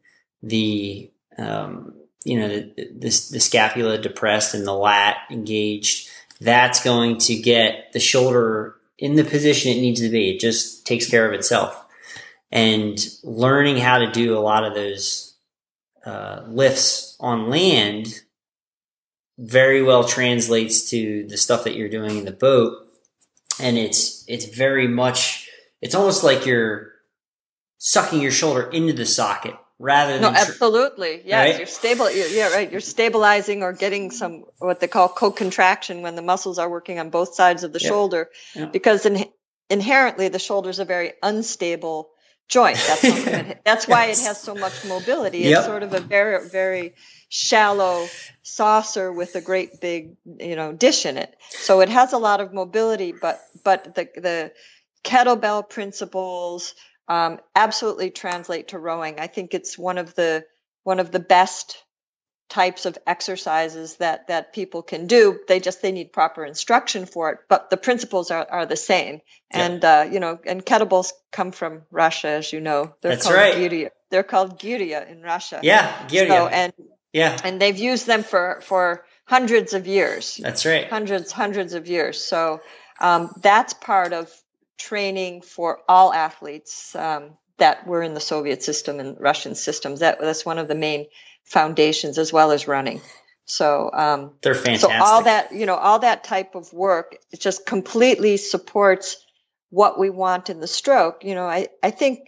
the um, you know the, the, the scapula depressed and the lat engaged that's going to get the shoulder in the position it needs to be. It just takes care of itself. And learning how to do a lot of those uh, lifts on land very well translates to the stuff that you're doing in the boat. And it's it's very much it's almost like you're sucking your shoulder into the socket rather than. no, absolutely. Yes, right? you're stable. You're, yeah, right. You're stabilizing or getting some what they call co-contraction when the muscles are working on both sides of the shoulder, because in, inherently the shoulder is a very unstable joint. That's, it, that's why yes. it has so much mobility. Yep. It's sort of a very very shallow saucer with a great big you know dish in it. So it has a lot of mobility, but but the the kettlebell principles um, absolutely translate to rowing. I think it's one of the one of the best types of exercises that that people can do. They just they need proper instruction for it, but the principles are, are the same. And uh, you know, and kettlebells come from Russia, as you know. They're That's called right. They're called Girya in Russia. Yeah, Girya. So, and yeah, and they've used them for for hundreds of years. That's right. Hundreds, hundreds of years. So um, that's part of training for all athletes um, that were in the Soviet system and Russian systems. That that's one of the main foundations, as well as running. So um, they're fantastic. So all that you know, all that type of work, it just completely supports what we want in the stroke. You know, I I think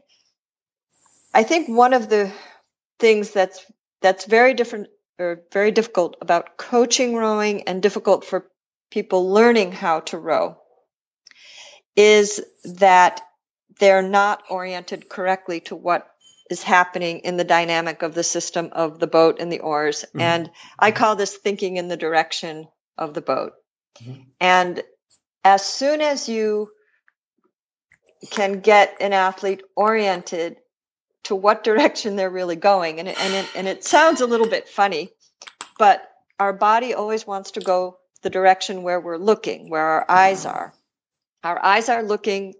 I think one of the things that's that's very different or very difficult about coaching rowing and difficult for people learning how to row is that they're not oriented correctly to what is happening in the dynamic of the system of the boat and the oars. Mm-hmm. And I call this thinking in the direction of the boat. Mm-hmm. And as soon as you can get an athlete oriented to what direction they're really going, and it, and it, and it sounds a little bit funny, but our body always wants to go the direction where we're looking, where our eyes are our eyes are looking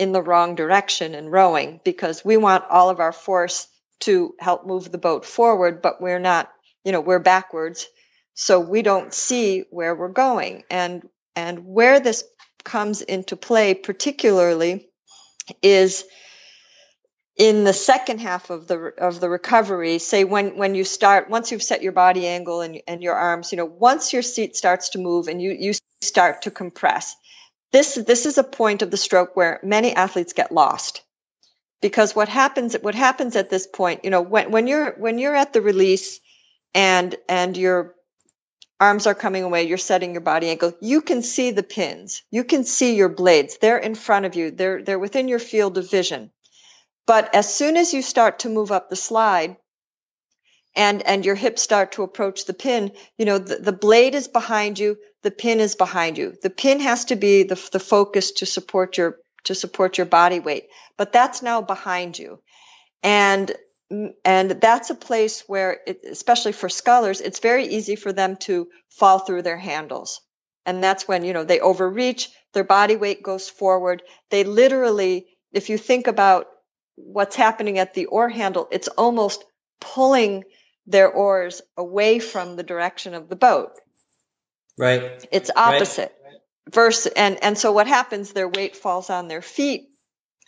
in the wrong direction and rowing because we want all of our force to help move the boat forward, but we're not, you know, we're backwards. So we don't see where we're going. And, and where this comes into play particularly is in the second half of the of the recovery say when when you start once you've set your body angle and and your arms you know once your seat starts to move and you you start to compress this this is a point of the stroke where many athletes get lost. Because what happens what happens at this point you know when when you're when you're at the release and and your arms are coming away you're setting your body angle you can see the pins. You can see your blades. They're in front of you. They're they're within your field of vision. But as soon as you start to move up the slide and and your hips start to approach the pin you know the, the blade is behind you the pin is behind you. The pin has to be the, the focus to support your to support your body weight but that's now behind you. And and that's a place where it, especially for scullers it's very easy for them to fall through their handles. And that's when you know they overreach their body weight goes forward. They literally if you think about what's happening at the oar handle, it's almost pulling their oars away from the direction of the boat. Right. It's opposite. Right. Versus, and, and so what happens, their weight falls on their feet.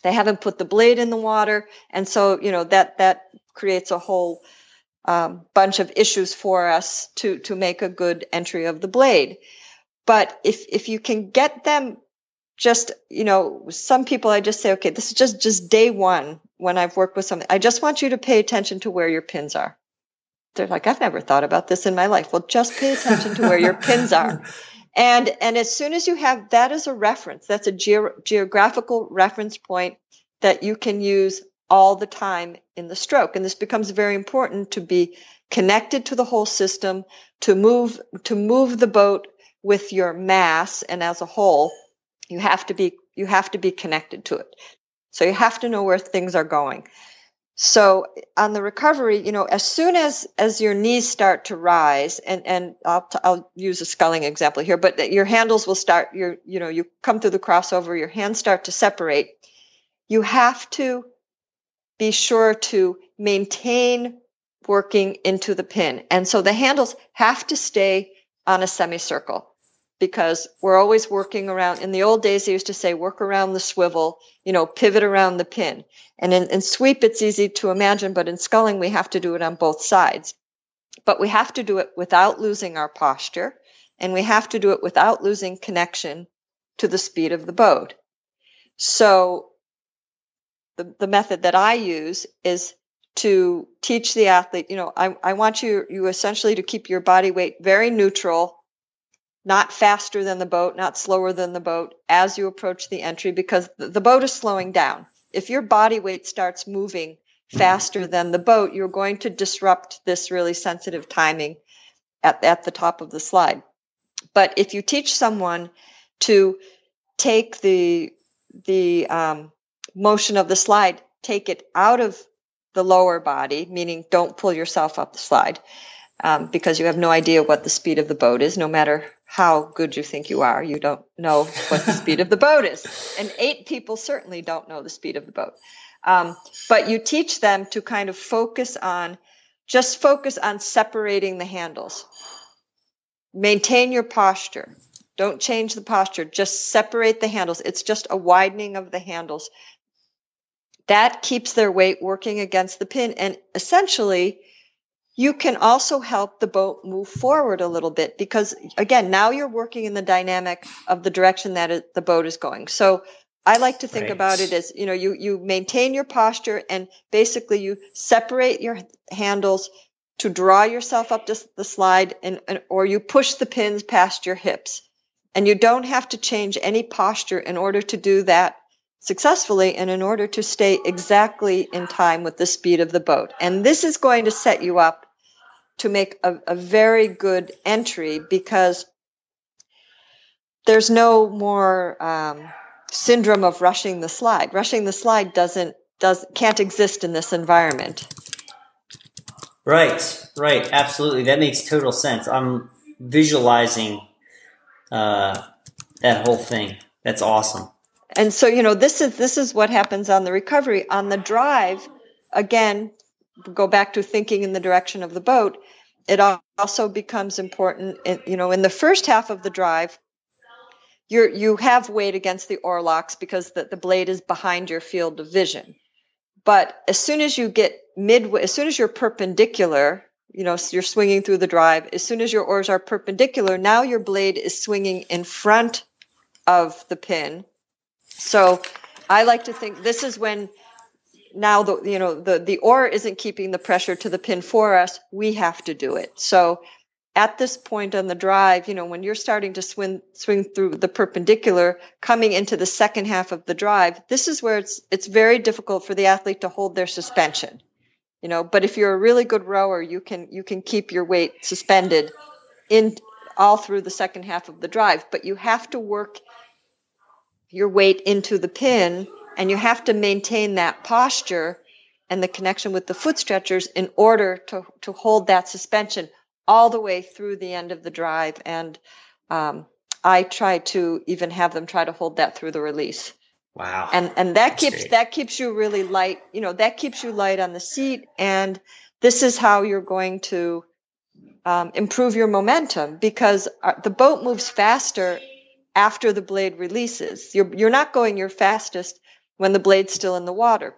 They haven't put the blade in the water. And so, you know, that, that creates a whole um, bunch of issues for us to, to make a good entry of the blade. But if, if you can get them just, you know, some people I just say, okay, this is just, just day one when I've worked with something. I just want you to pay attention to where your pins are. They're like, I've never thought about this in my life. Well, just pay attention to where your pins are. And, and as soon as you have that as a reference, that's a ge- geographical reference point that you can use all the time in the stroke. And this becomes very important to be connected to the whole system, to move, to move the boat with your mass and as a whole, you have to be, you have to be connected to it. So you have to know where things are going. So on the recovery, you know, as soon as as your knees start to rise, and and I'll t- I'll use a sculling example here, but your handles will start. Your you know you come through the crossover, your hands start to separate. You have to be sure to maintain working into the pin, and so the handles have to stay on a semicircle because we're always working around. In the old days, they used to say, work around the swivel, you know, pivot around the pin. And in, in sweep, it's easy to imagine, but in sculling, we have to do it on both sides. But we have to do it without losing our posture, and we have to do it without losing connection to the speed of the boat. So the, the method that I use is to teach the athlete, you know, I, I want you, you essentially to keep your body weight very neutral not faster than the boat, not slower than the boat as you approach the entry because the boat is slowing down. If your body weight starts moving faster than the boat, you're going to disrupt this really sensitive timing at, at the top of the slide. But if you teach someone to take the the um, motion of the slide, take it out of the lower body, meaning don't pull yourself up the slide, um, because you have no idea what the speed of the boat is, no matter how good you think you are. You don't know what the speed of the boat is. And eight people certainly don't know the speed of the boat. Um, but you teach them to kind of focus on, just focus on separating the handles. Maintain your posture. Don't change the posture. Just separate the handles. It's just a widening of the handles. That keeps their weight working against the pin. And essentially, you can also help the boat move forward a little bit because again now you're working in the dynamic of the direction that it, the boat is going so i like to think right. about it as you know you you maintain your posture and basically you separate your handles to draw yourself up to the slide and, and or you push the pins past your hips and you don't have to change any posture in order to do that successfully and in order to stay exactly in time with the speed of the boat. And this is going to set you up to make a, a very good entry because there's no more um, syndrome of rushing the slide. Rushing the slide doesn't does can't exist in this environment. Right, right, absolutely. That makes total sense. I'm visualizing uh, that whole thing. That's awesome and so you know this is this is what happens on the recovery. On the drive again go back to thinking in the direction of the boat it also becomes important you know in the first half of the drive you you have weight against the oar locks because the, the blade is behind your field of vision. But as soon as you get midway as soon as you're perpendicular you know you're swinging through the drive as soon as your oars are perpendicular now your blade is swinging in front of the pin so I like to think this is when now the you know the the oar isn't keeping the pressure to the pin for us we have to do it. So at this point on the drive you know when you're starting to swing swing through the perpendicular coming into the second half of the drive this is where it's it's very difficult for the athlete to hold their suspension. You know but if you're a really good rower you can you can keep your weight suspended in all through the second half of the drive but you have to work your weight into the pin and you have to maintain that posture and the connection with the foot stretchers in order to, to hold that suspension all the way through the end of the drive. And um, I try to even have them try to hold that through the release. Wow. And and that That's keeps great. that keeps you really light, you know, that keeps you light on the seat and this is how you're going to um, improve your momentum because uh, the boat moves faster after the blade releases. You're you're not going your fastest when the blade's still in the water.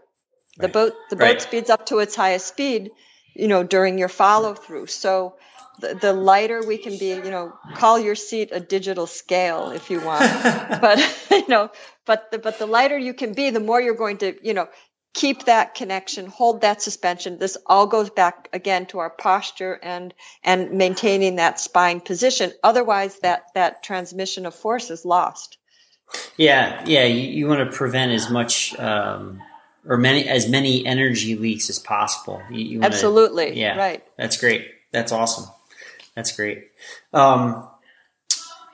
The Right. boat the Right. boat speeds up to its highest speed, you know, during your follow through. So the, the lighter we can be, you know, call your seat a digital scale if you want. but you know, but the but the lighter you can be, the more you're going to, you know, keep that connection, hold that suspension. This all goes back again to our posture and and maintaining that spine position. Otherwise, that that transmission of force is lost. Yeah, yeah. You, you want to prevent as much um, or many as many energy leaks as possible. You, you wanna- Absolutely, Yeah. right. That's great. That's awesome. That's great. Um,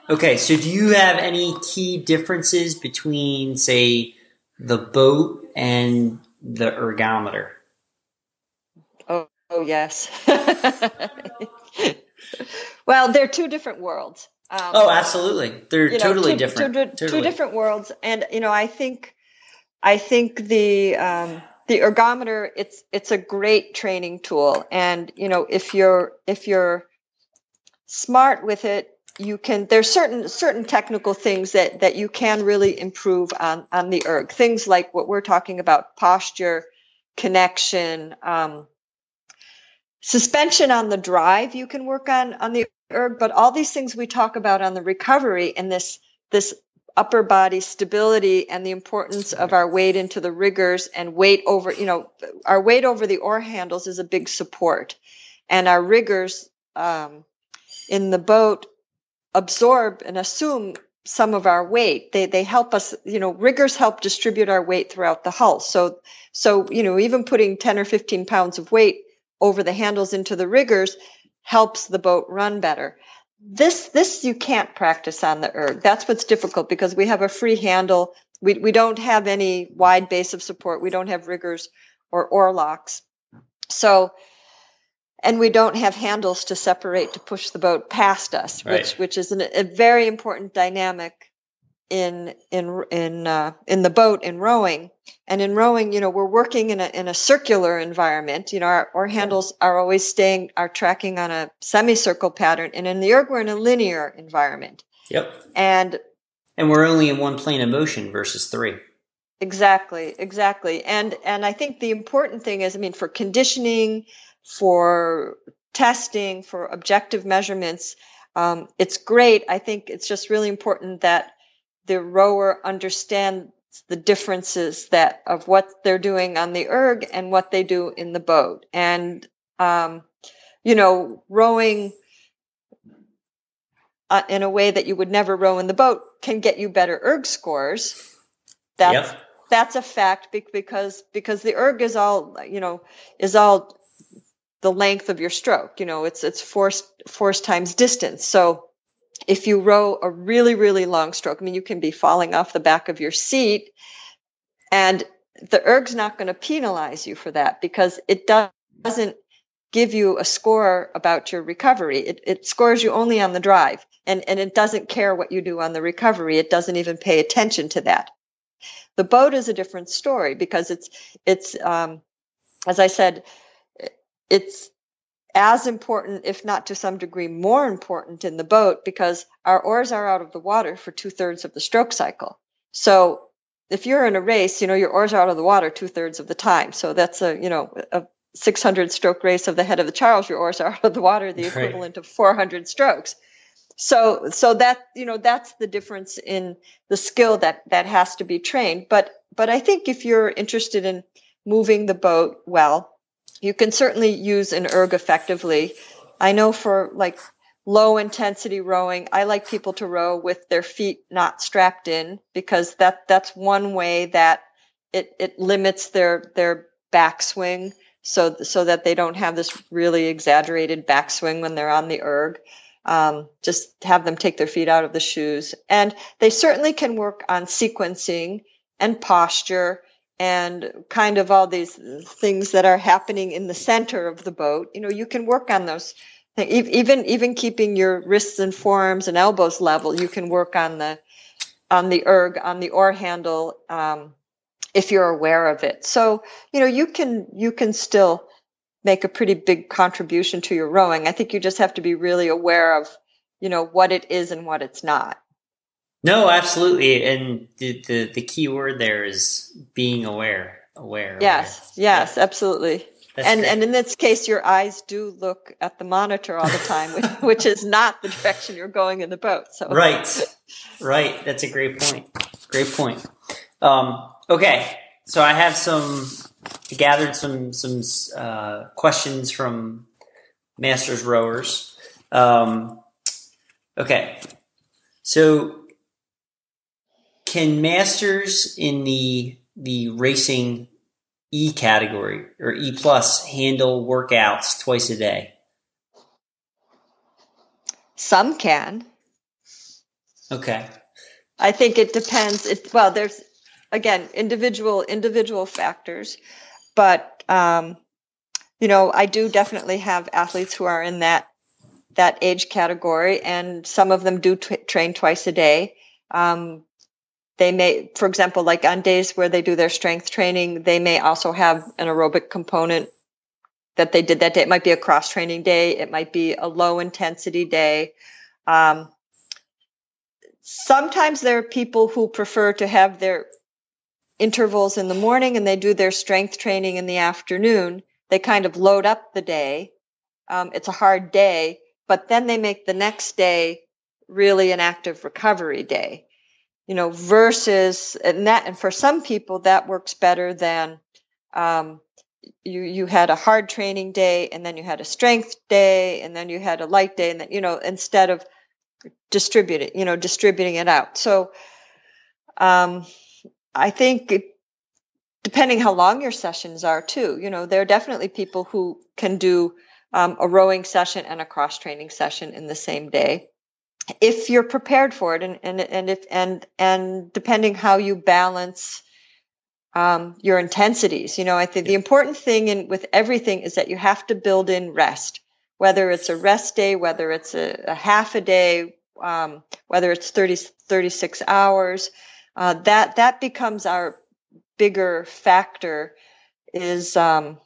okay, so do you have any key differences between, say, the boat and the ergometer? Oh, oh yes. well, they're two different worlds. Um, Oh, absolutely. They're you know, totally two, different. Two, two Totally. different worlds, and you know, I think, I think the um, the ergometer it's it's a great training tool, and you know, if you're if you're smart with it, you can. There's certain certain technical things that that you can really improve on on the erg. Things like what we're talking about: posture, connection. Um, suspension on the drive you can work on on the erg but all these things we talk about on the recovery and this this upper body stability and the importance of our weight into the riggers and weight over you know our weight over the oar handles is a big support and our riggers um, in the boat absorb and assume some of our weight they they help us you know riggers help distribute our weight throughout the hull so so you know even putting 10 or 15 pounds of weight over the handles into the riggers helps the boat run better. This this you can't practice on the erg. That's what's difficult because we have a free handle. We we don't have any wide base of support. We don't have riggers or oar locks. So and we don't have handles to separate to push the boat past us, Right. which which is an, a very important dynamic in in in uh, in the boat in rowing. And in rowing, you know, we're working in a in a circular environment. You know, our, our handles are always staying are tracking on a semicircle pattern, and in the erg we're in a linear environment. Yep. And And we're only in one plane of motion versus three. Exactly, exactly. And and I think the important thing is, I mean, for conditioning, for testing, for objective measurements, um, it's great. I think it's just really important that the rower understands the differences that of what they're doing on the erg and what they do in the boat. And um, you know, rowing uh, in a way that you would never row in the boat can get you better erg scores. That's Yep. that's a fact because because the erg is all you know is all the length of your stroke you know it's it's force force times distance. So if you row a really really long stroke i mean you can be falling off the back of your seat and the erg's not going to penalize you for that because it does- doesn't give you a score about your recovery. It, it scores you only on the drive and and it doesn't care what you do on the recovery. It doesn't even pay attention to that. The boat is a different story because it's it's um, as I said, it's as important, if not to some degree more important, in the boat because our oars are out of the water for two thirds of the stroke cycle. So if you're in a race, you know your oars are out of the water two thirds of the time. So that's a you know a 600 stroke race of the head of the Charles. Your oars are out of the water, the Right. equivalent of 400 strokes so so that you know that's the difference in the skill that that has to be trained but but i think if you're interested in moving the boat well you can certainly use an erg effectively i know for like low intensity rowing i like people to row with their feet not strapped in because that that's one way that it it limits their their backswing so so that they don't have this really exaggerated backswing when they're on the erg um, just have them take their feet out of the shoes. And they certainly can work on sequencing and posture and kind of all these things that are happening in the center of the boat. You know, you can work on those. Even even keeping your wrists and forearms and elbows level, you can work on the on the erg on the oar handle um, if you're aware of it. So you know you can you can still make a pretty big contribution to your rowing. I think you just have to be really aware of you know what it is and what it's not. No, absolutely, and the the, the key word there is being aware. Aware. Yes. Aware. Yes. Yeah. Absolutely. That's and great. and in this case, your eyes do look at the monitor all the time, which, which is not the direction you're going in the boat. So right, right. That's a great point. Great point. Um, okay, so I have some I gathered some some uh, questions from masters rowers. Um, okay, so can masters in the the racing E category or E plus handle workouts twice a day? Some can. Okay. I think it depends. It, well, there's again individual individual factors, but um, you know, I do definitely have athletes who are in that that age category, and some of them do t- train twice a day. Um, they may, for example, like on days where they do their strength training, they may also have an aerobic component that they did that day. It might be a cross training day. It might be a low intensity day. Um, sometimes there are people who prefer to have their intervals in the morning and they do their strength training in the afternoon. They kind of load up the day. Um, it's a hard day, but then they make the next day really an active recovery day you know, versus and that and for some people that works better than um, you you had a hard training day and then you had a strength day and then you had a light day and then you know instead of distributing you know distributing it out. So um, i think it, depending how long your sessions are too you know there are definitely people who can do um, a rowing session and a cross training session in the same day if you're prepared for it and and and if and and depending how you balance um, your intensities you know i think the important thing in with everything is that you have to build in rest whether it's a rest day whether it's a, a half a day um, whether it's 30 36 hours uh, that that becomes our bigger factor is um,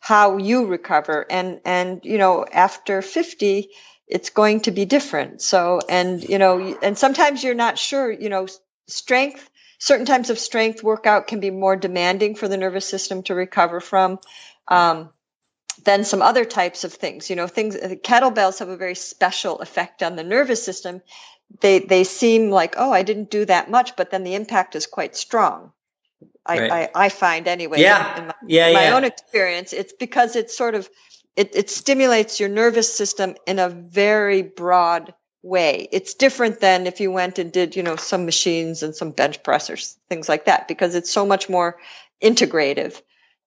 how you recover. And and you know after 50 it's going to be different. So, and, you know, and sometimes you're not sure, you know, strength, certain types of strength workout can be more demanding for the nervous system to recover from. Um, than some other types of things. You know, things kettlebells have a very special effect on the nervous system. They they seem like, oh, I didn't do that much, but then the impact is quite strong. I, right. I, I, find anyway. Yeah. In my, yeah, my yeah. own experience, it's because it's sort of it, it stimulates your nervous system in a very broad way. It's different than if you went and did, you know, some machines and some bench pressers, things like that, because it's so much more integrative.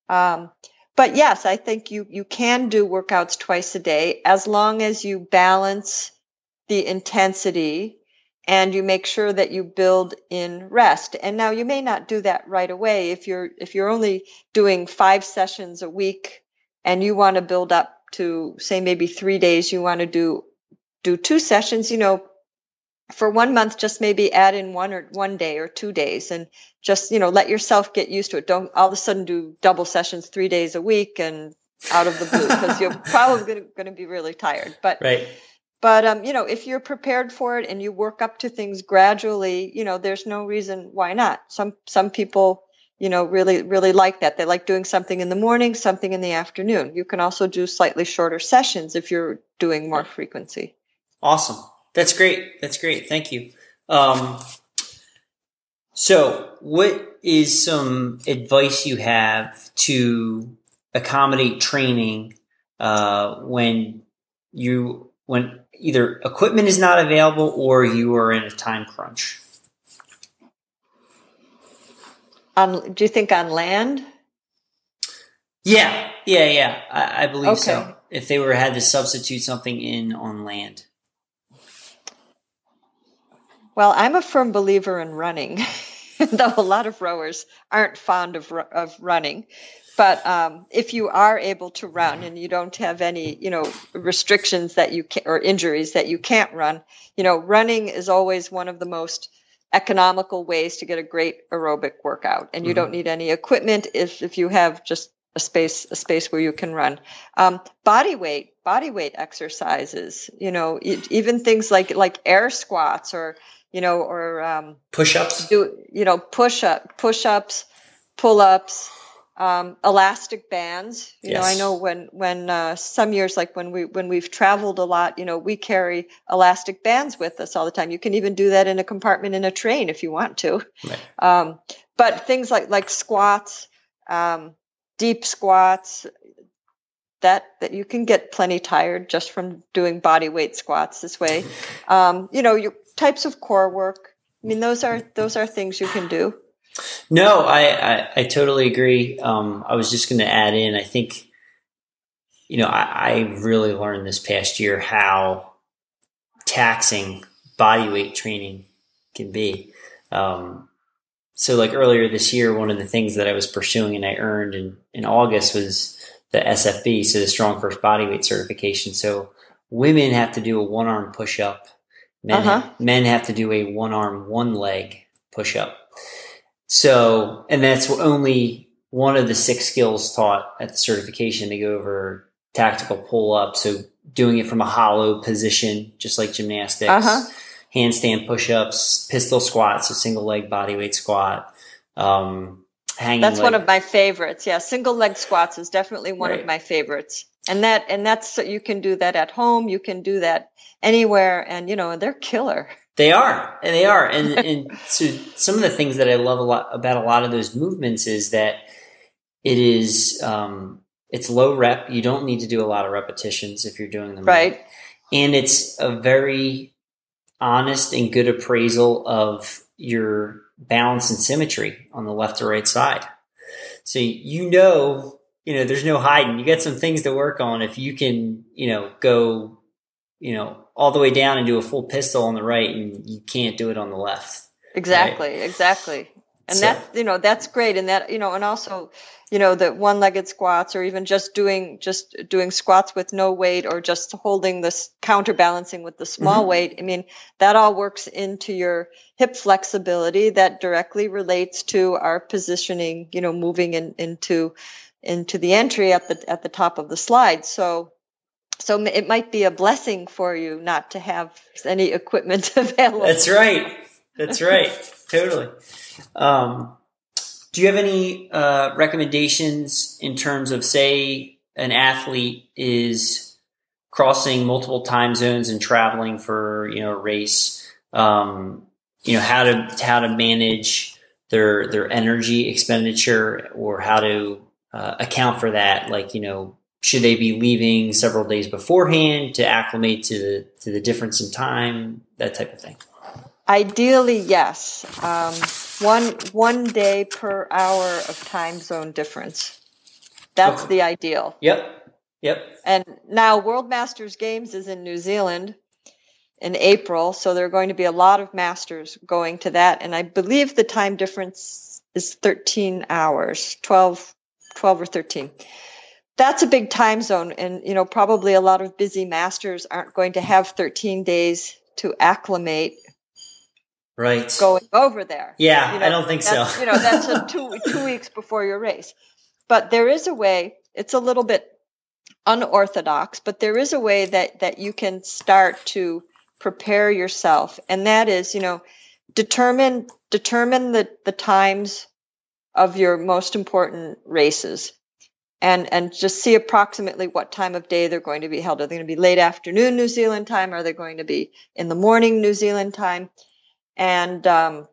Um, but yes, I think you you can do workouts twice a day as long as you balance the intensity and you make sure that you build in rest. And now you may not do that right away if you're if you're only doing 5 sessions a week and you want to build up to say maybe three days, you want to do do two sessions, you know, for one month, just maybe add in one or one day or two days and just, you know, let yourself get used to it. Don't all of a sudden do double sessions three days a week and out of the blue because you're probably going to be really tired. But, right. but, um, you know, if you're prepared for it and you work up to things gradually, you know, there's no reason why not. Some, some people, you know, really, really like that. They like doing something in the morning, something in the afternoon. You can also do slightly shorter sessions if you're doing more frequency. Awesome. That's great. That's great. Thank you. Um, so, what is some advice you have to accommodate training uh, when you when either equipment is not available or you are in a time crunch? On, do you think on land? Yeah, yeah, yeah. I, I believe okay. so. If they were had to substitute something in on land. Well, I'm a firm believer in running, though a lot of rowers aren't fond of of running. But um, if you are able to run and you don't have any, you know, restrictions that you can or injuries that you can't run, you know, running is always one of the most economical ways to get a great aerobic workout. And you mm-hmm. don't need any equipment if, if you have just a space a space where you can run. Um, body weight body weight exercises. You know, even things like like air squats or you know or um, push ups. Do you know push up push ups, pull ups um, elastic bands. You yes. know, I know when when uh, some years like when we when we've traveled a lot, you know, we carry elastic bands with us all the time. You can even do that in a compartment in a train if you want to. Right. Um, but things like like squats, um, deep squats, that that you can get plenty tired just from doing body weight squats this way. Um, you know, your types of core work. I mean, those are those are things you can do. No, I, I, I totally agree. Um, I was just going to add in, I think, you know, I, I really learned this past year how taxing body weight training can be. Um, so like earlier this year, one of the things that I was pursuing and I earned in, in August was the SFB, so the Strong First body weight certification. So women have to do a one arm push up. Men, uh-huh. men have to do a one arm, one leg push up. So, and that's only one of the six skills taught at the certification to go over tactical pull up. So doing it from a hollow position, just like gymnastics, uh-huh. handstand push ups, pistol squats, a single leg body weight squat. Um, hanging that's leg. one of my favorites. Yeah. Single leg squats is definitely one right. of my favorites. And that, and that's, you can do that at home. You can do that anywhere. And, you know, they're killer. They are, and they are, and and so some of the things that I love a lot about a lot of those movements is that it is um, it's low rep. You don't need to do a lot of repetitions if you're doing them right, and it's a very honest and good appraisal of your balance and symmetry on the left or right side. So you know, you know, there's no hiding. You got some things to work on if you can, you know, go, you know, all the way down and do a full pistol on the right and you can't do it on the left. Exactly, right? exactly. And so. that, you know, that's great. And that, you know, and also, you know, the one legged squats or even just doing, just doing squats with no weight or just holding this counterbalancing with the small mm-hmm. weight. I mean, that all works into your hip flexibility that directly relates to our positioning, you know, moving in, into, into the entry at the, at the top of the slide. So, so it might be a blessing for you not to have any equipment available. That's right. That's right. totally. Um, do you have any uh, recommendations in terms of, say, an athlete is crossing multiple time zones and traveling for you know a race? Um, you know how to how to manage their their energy expenditure or how to uh, account for that, like you know should they be leaving several days beforehand to acclimate to the to the difference in time that type of thing? Ideally yes. Um, one one day per hour of time zone difference. That's okay. the ideal. Yep yep. And now world masters games is in new zealand in april so there are going to be a lot of masters going to that and i believe the time difference is 13 hours 12 12 or 13 that's a big time zone and you know probably a lot of busy masters aren't going to have 13 days to acclimate right. going over there. Yeah you know, i don't think so. you know that's a two two weeks before your race. But there is a way it's a little bit unorthodox but there is a way that that you can start to prepare yourself. And that is you know determine determine the the times of your most important races and and just see approximately what time of day they're going to be held. Are they going to be late afternoon New Zealand time? Are they going to be in the morning New Zealand time? And um,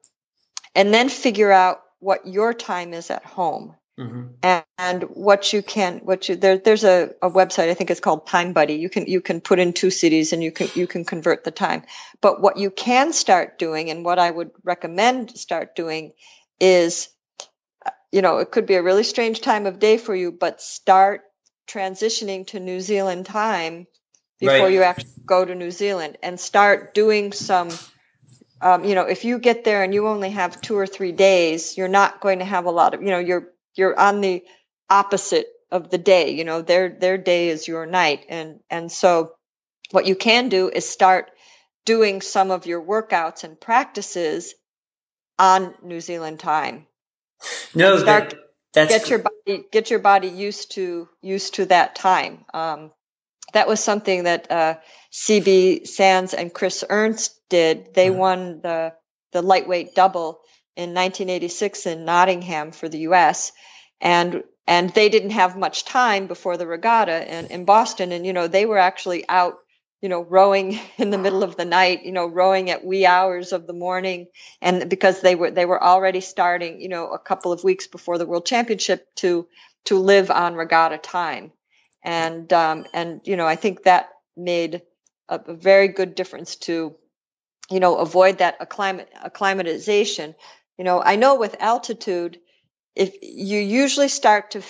and then figure out what your time is at home. Mm-hmm. And, and, what you can, what you there, there's a, a website I think it's called Time Buddy. You can you can put in two cities and you can you can convert the time. But what you can start doing, and what I would recommend start doing, is you know, it could be a really strange time of day for you, but start transitioning to New Zealand time before right. you actually go to New Zealand and start doing some. Um, you know, if you get there and you only have two or three days, you're not going to have a lot of, you know, you're you're on the opposite of the day. You know, their their day is your night, and and so what you can do is start doing some of your workouts and practices on New Zealand time. No, start, that, that's get your body get your body used to used to that time. Um, that was something that uh, CB Sands and Chris Ernst did. They mm-hmm. won the the lightweight double in 1986 in Nottingham for the U.S. and and they didn't have much time before the regatta in, in Boston. And you know they were actually out you know, rowing in the middle of the night, you know, rowing at wee hours of the morning. And because they were, they were already starting, you know, a couple of weeks before the world championship to, to live on regatta time. And, um, and, you know, I think that made a, a very good difference to, you know, avoid that acclimat- acclimatization. You know, I know with altitude, if you usually start to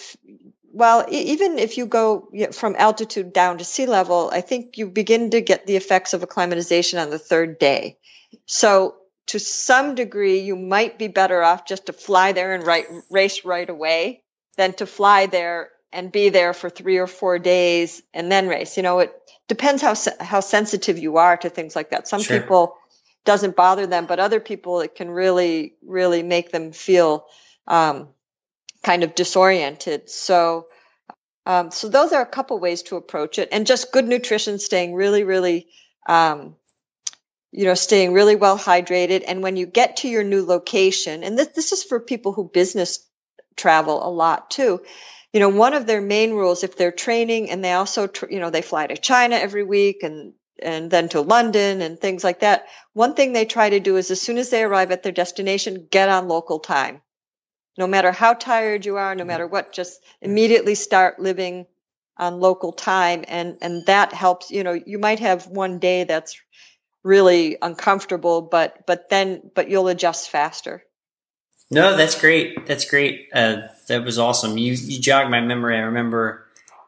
well, even if you go from altitude down to sea level, I think you begin to get the effects of acclimatization on the third day. So, to some degree, you might be better off just to fly there and right, race right away than to fly there and be there for three or four days and then race. You know, it depends how how sensitive you are to things like that. Some sure. people doesn't bother them, but other people it can really, really make them feel um, kind of disoriented. So, um, so those are a couple ways to approach it, and just good nutrition, staying really, really, um, you know, staying really well hydrated. And when you get to your new location, and this this is for people who business travel a lot too. You know, one of their main rules, if they're training and they also, you know, they fly to China every week and and then to London and things like that. One thing they try to do is as soon as they arrive at their destination, get on local time no matter how tired you are, no matter what, just immediately start living on local time. And, and that helps, you know, you might have one day that's really uncomfortable, but, but then, but you'll adjust faster. No, that's great. That's great. Uh, that was awesome. You, you jogged my memory. I remember,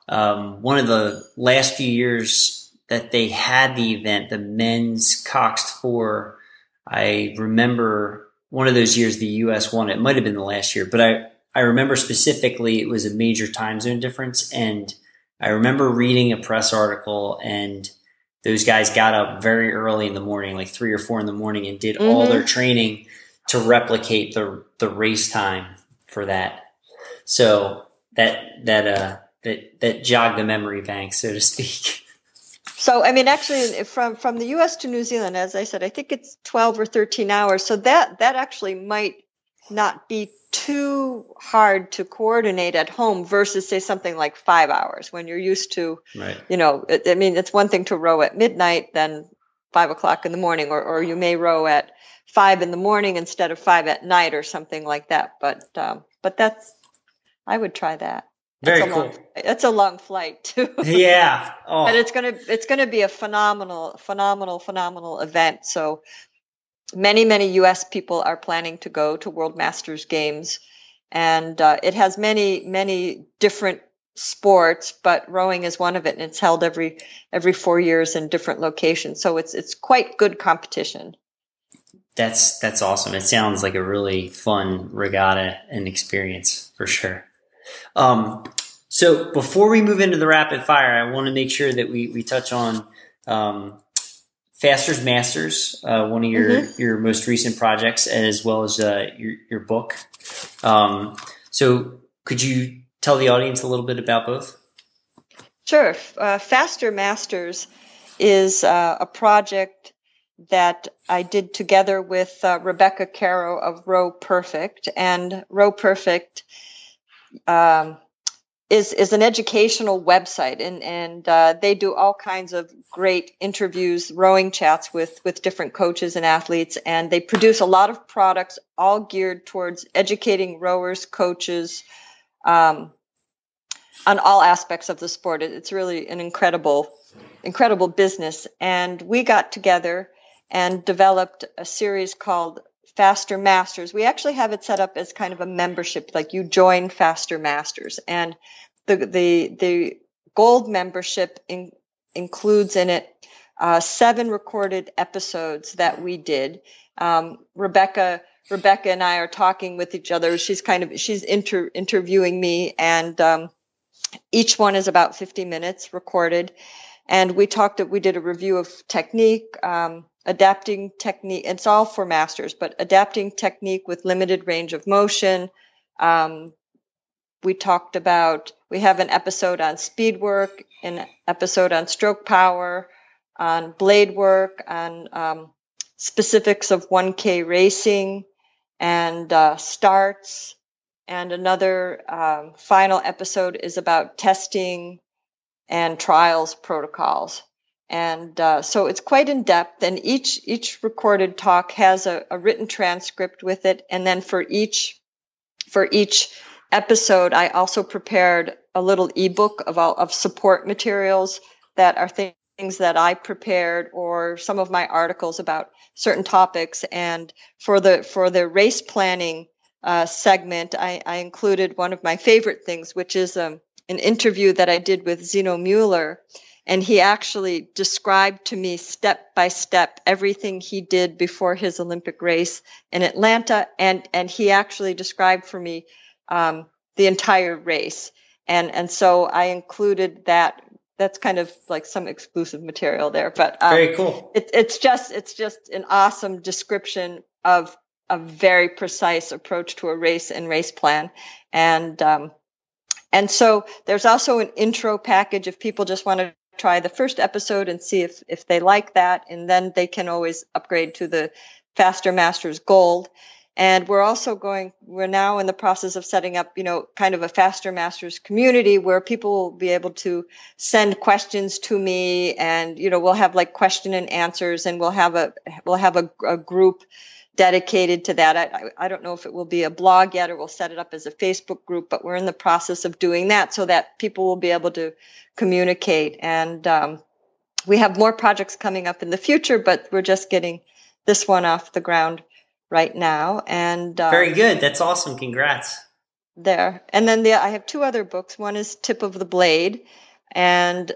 um, one of the last few years that they had the event, the men's Coxed Four. I remember one of those years the U.S. won. It might have been the last year, but I I remember specifically it was a major time zone difference, and I remember reading a press article and those guys got up very early in the morning, like three or four in the morning, and did mm-hmm. all their training to replicate the the race time for that. So that that uh that that jogged the memory bank, so to speak. So, I mean, actually, from from the U.S. to New Zealand, as I said, I think it's 12 or 13 hours. So that that actually might not be too hard to coordinate at home versus say something like five hours when you're used to, right. you know, I mean, it's one thing to row at midnight than five o'clock in the morning, or, or you may row at five in the morning instead of five at night or something like that. But, um, but that's, I would try that. Very it's cool. Long, it's a long flight too. yeah. Oh. But it's gonna it's gonna be a phenomenal, phenomenal, phenomenal event. So many, many U.S. people are planning to go to World Masters Games, and uh, it has many, many different sports, but rowing is one of it, and it's held every every four years in different locations. So it's it's quite good competition. That's that's awesome. It sounds like a really fun regatta and experience for sure. Um, so before we move into the rapid fire, I want to make sure that we, we touch on um, Faster's Masters, uh, one of your, mm-hmm. your most recent projects, as well as uh, your, your book. Um, so could you tell the audience a little bit about both? Sure. Uh, Faster Masters is uh, a project that I did together with uh, Rebecca Caroe of Row Perfect. And Row Perfect um, is is an educational website, and and uh, they do all kinds of great interviews, rowing chats with with different coaches and athletes, and they produce a lot of products, all geared towards educating rowers, coaches, um, on all aspects of the sport. It's really an incredible, incredible business, and we got together and developed a series called Faster Masters. We actually have it set up as kind of a membership, like you join Faster Masters, and the the the gold membership in, includes in it uh, seven recorded episodes that we did. Um, Rebecca Rebecca and I are talking with each other. She's kind of she's inter, interviewing me, and um, each one is about 50 minutes recorded. And we talked. We did a review of technique. Um, adapting technique. It's all for masters, but adapting technique with limited range of motion. Um, we talked about, we have an episode on speed work, an episode on stroke power, on blade work, on um, specifics of 1K racing and uh, starts. And another um, final episode is about testing and trials protocols. And uh, so it's quite in depth, and each each recorded talk has a, a written transcript with it. And then for each for each episode, I also prepared a little ebook of all of support materials that are things that I prepared or some of my articles about certain topics. And for the for the race planning uh, segment, I, I, included one of my favorite things, which is um, an interview that I did with Xeno Mueller. And he actually described to me step by step everything he did before his Olympic race in Atlanta. And, and he actually described for me um, the entire race. And, and so I included that. That's kind of like some exclusive material there, but um, very cool. It, it's just it's just an awesome description of a very precise approach to a race and race plan, and um, and so there's also an intro package if people just want to try the first episode and see if if they like that, and then they can always upgrade to the Faster Masters Gold. And we're also going, we're now in the process of setting up, you know, kind of a faster masters community where people will be able to send questions to me and, you know, we'll have like question and answers and we'll have a, we'll have a, a group dedicated to that. I, I don't know if it will be a blog yet or we'll set it up as a Facebook group, but we're in the process of doing that so that people will be able to communicate. And um, we have more projects coming up in the future, but we're just getting this one off the ground right now. And uh, very good. That's awesome. Congrats. There. And then the, I have two other books. One is Tip of the Blade, and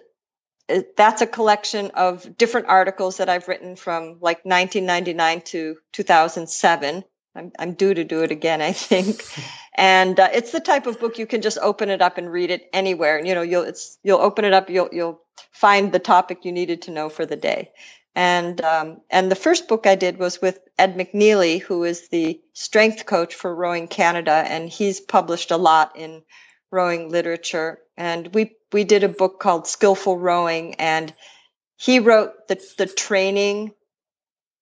that's a collection of different articles that I've written from like 1999 to 2007. I'm, I'm due to do it again, I think. and uh, it's the type of book you can just open it up and read it anywhere. And, you know, you'll it's you'll open it up, you'll you'll find the topic you needed to know for the day. And um, and the first book I did was with Ed McNeely, who is the strength coach for Rowing Canada, and he's published a lot in rowing literature. And we we did a book called Skillful Rowing, and he wrote the the training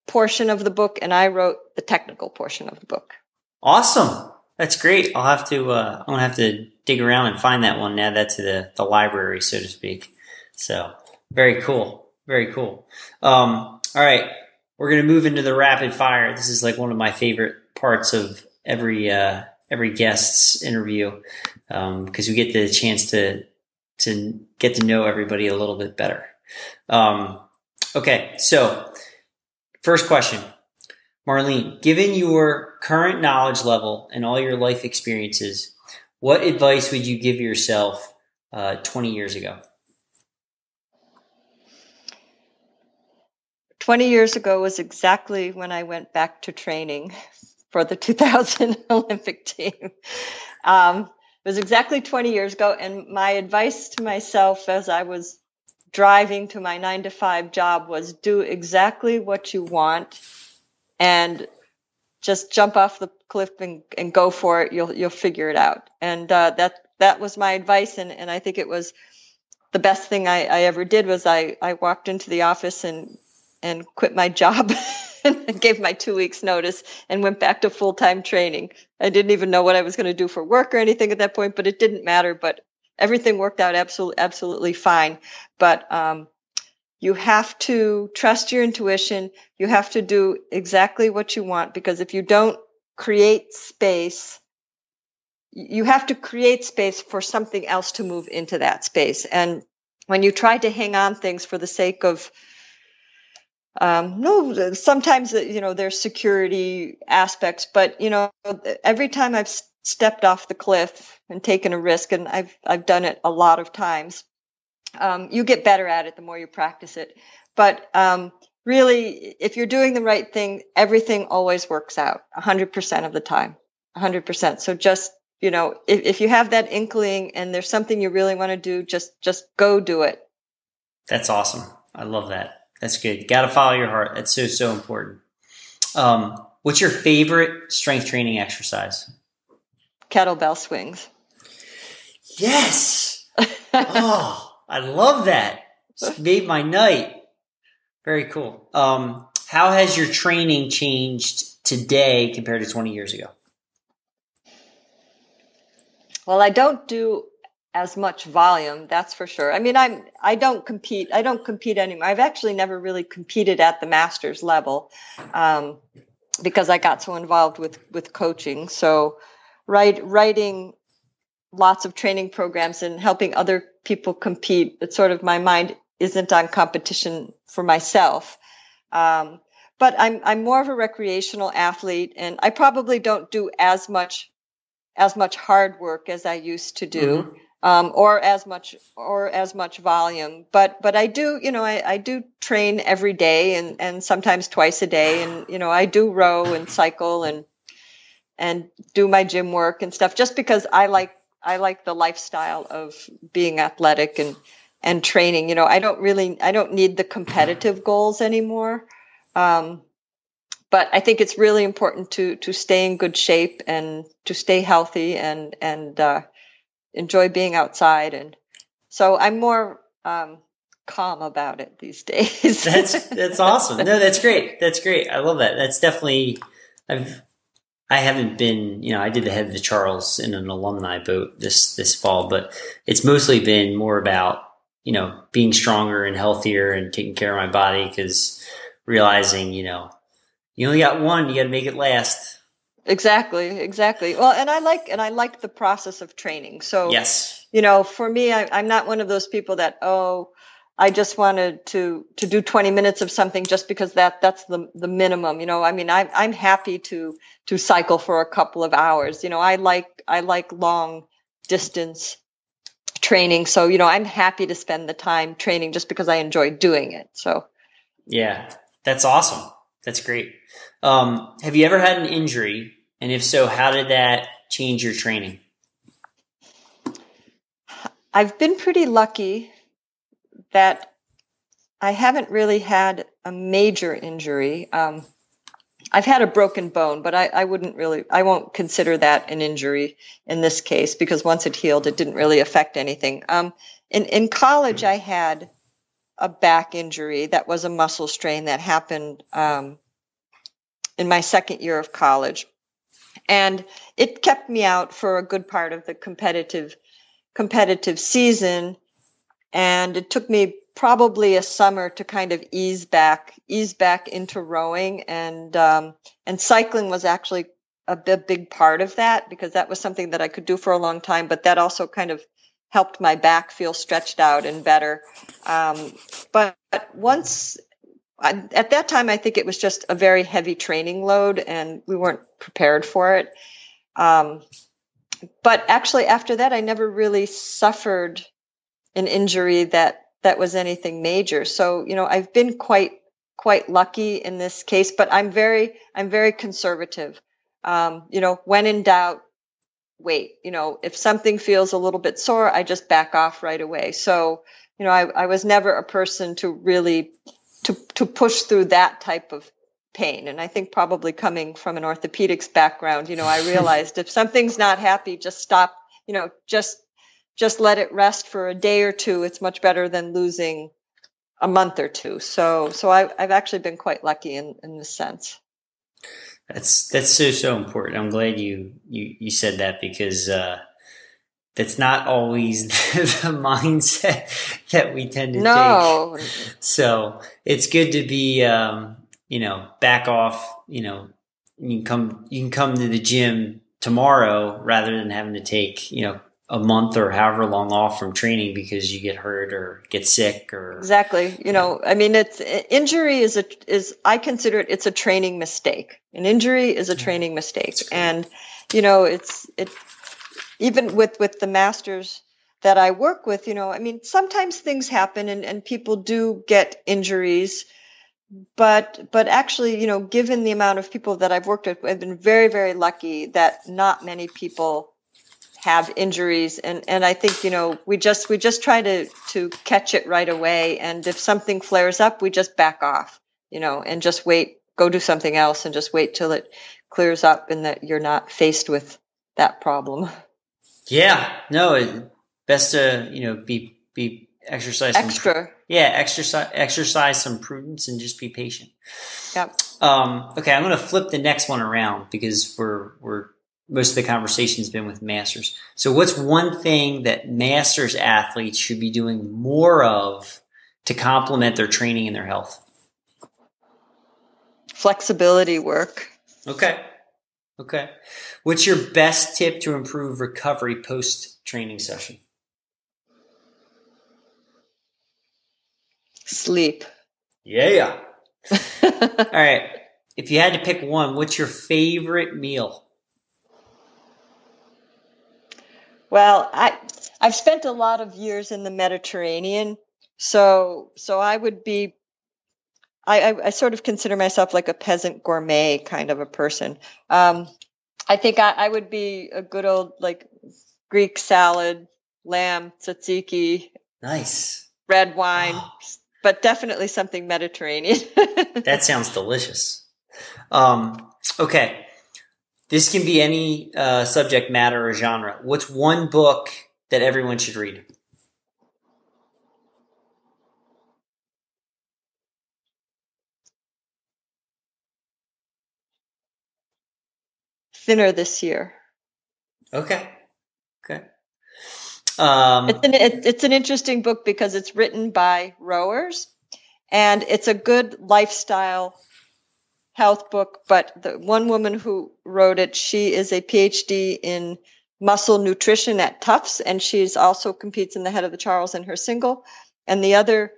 portion of the book, and I wrote the technical portion of the book. Awesome, that's great. I'll have to uh, I'm gonna have to dig around and find that one. Add that to the the library, so to speak. So very cool. Very cool. Um, all right, we're gonna move into the rapid fire. This is like one of my favorite parts of every uh, every guest's interview because um, we get the chance to to get to know everybody a little bit better. Um, okay, so first question, Marlene. Given your current knowledge level and all your life experiences, what advice would you give yourself uh, 20 years ago? 20 years ago was exactly when I went back to training for the 2000 Olympic team. Um, it was exactly 20 years ago. And my advice to myself as I was driving to my nine to five job was do exactly what you want and just jump off the cliff and, and go for it. You'll, you'll figure it out. And, uh, that, that was my advice. And, and I think it was the best thing I, I ever did was I, I walked into the office and and quit my job and gave my two weeks notice and went back to full time training. I didn't even know what I was going to do for work or anything at that point, but it didn't matter. But everything worked out absolutely, absolutely fine. But, um, you have to trust your intuition. You have to do exactly what you want because if you don't create space, you have to create space for something else to move into that space. And when you try to hang on things for the sake of um, no, sometimes you know there's security aspects, but you know every time I've stepped off the cliff and taken a risk, and I've I've done it a lot of times, um, you get better at it the more you practice it. But um, really, if you're doing the right thing, everything always works out 100% of the time, 100%. So just you know, if, if you have that inkling and there's something you really want to do, just just go do it. That's awesome. I love that. That's good. Got to follow your heart. That's so so important. Um, what's your favorite strength training exercise? Kettlebell swings. Yes. oh, I love that. Just made my night. Very cool. Um, how has your training changed today compared to 20 years ago? Well, I don't do as much volume, that's for sure. I mean, I'm I don't compete. I don't compete anymore. I've actually never really competed at the masters level um, because I got so involved with with coaching. So, write, writing lots of training programs and helping other people compete. It's sort of my mind isn't on competition for myself. Um, but I'm I'm more of a recreational athlete, and I probably don't do as much as much hard work as I used to do. Mm-hmm. Um, or as much or as much volume. But but i do you know I, I do train every day and and sometimes twice a day. And you know i do row and cycle and and do my gym work and stuff just because i like i like the lifestyle of being athletic and and training. You know i don't really i don't need the competitive goals anymore. Um, but I think it's really important to to stay in good shape and to stay healthy and and uh, enjoy being outside. And so I'm more um, calm about it these days. that's that's awesome. No, that's great. That's great. I love that. That's definitely I've I haven't been, you know, I did the head of the Charles in an alumni boat this this fall, but it's mostly been more about you know being stronger and healthier and taking care of my body because realizing you know you only got one. You got to make it last. Exactly, exactly. Well, and I like and I like the process of training. So yes, you know, for me, I, I'm not one of those people that oh, I just wanted to to do 20 minutes of something just because that that's the the minimum. You know, I mean, I'm I'm happy to to cycle for a couple of hours. You know, I like I like long distance training. So you know, I'm happy to spend the time training just because I enjoy doing it. So yeah, that's awesome. That's great. Um, have you ever had an injury? And if so, how did that change your training? I've been pretty lucky that I haven't really had a major injury. Um, I've had a broken bone, but I, I, wouldn't really, I won't consider that an injury in this case because once it healed, it didn't really affect anything. Um, in, in college, I had a back injury that was a muscle strain that happened um, in my second year of college. And it kept me out for a good part of the competitive competitive season. And it took me probably a summer to kind of ease back, ease back into rowing. And um, and cycling was actually a big part of that because that was something that I could do for a long time. But that also kind of helped my back feel stretched out and better. Um, but, but once at that time, I think it was just a very heavy training load, and we weren't prepared for it. Um, but actually, after that, I never really suffered an injury that that was anything major. So you know, I've been quite quite lucky in this case. But I'm very I'm very conservative. Um, you know, when in doubt, wait. You know, if something feels a little bit sore, I just back off right away. So you know, I, I was never a person to really to to push through that type of pain. And I think probably coming from an orthopedics background, you know, I realized if something's not happy, just stop, you know, just just let it rest for a day or two. It's much better than losing a month or two. So so I, I've actually been quite lucky in, in this sense. That's that's so so important. I'm glad you you you said that because uh, that's not always the mindset that we tend to no. take. So it's good to be, um, you know, back off. You know, you can come you can come to the gym tomorrow rather than having to take you know a month or however long off from training because you get hurt or get sick or exactly you know i mean it's injury is a is i consider it it's a training mistake an injury is a training mistake and you know it's it even with with the masters that I work with, you know, I mean, sometimes things happen and, and people do get injuries, but but actually, you know, given the amount of people that I've worked with, I've been very, very lucky that not many people have injuries. And and I think you know we just we just try to to catch it right away. And if something flares up we just back off you know and just wait go do something else and just wait till it clears up and that you're not faced with that problem yeah no best to you know be be exercise extra some, yeah exercise exercise some prudence and just be patient yep um okay i'm going to flip the next one around because we're we're most of the conversation has been with masters. So what's one thing that masters athletes should be doing more of to complement their training and their health? Flexibility work. Okay. Okay. What's your best tip to improve recovery post training session? Sleep. Yeah. All right. If you had to pick one, what's your favorite meal? Well, I I've spent a lot of years in the Mediterranean, so so I would be I, I, I sort of consider myself like a peasant gourmet kind of a person. Um, I think I, I would be a good old like Greek salad, lamb, tzatziki, nice red wine, oh. but definitely something Mediterranean. that sounds delicious. Um, okay, this can be any uh, subject matter or genre. What's one book that everyone should read? Thinner this year. Okay. Okay. Um, it's an it, it's an interesting book because it's written by rowers, and it's a good lifestyle health book, but the one woman who wrote it, she is a PhD in muscle nutrition at Tufts, and she's also competes in the head of the Charles in her single. And the other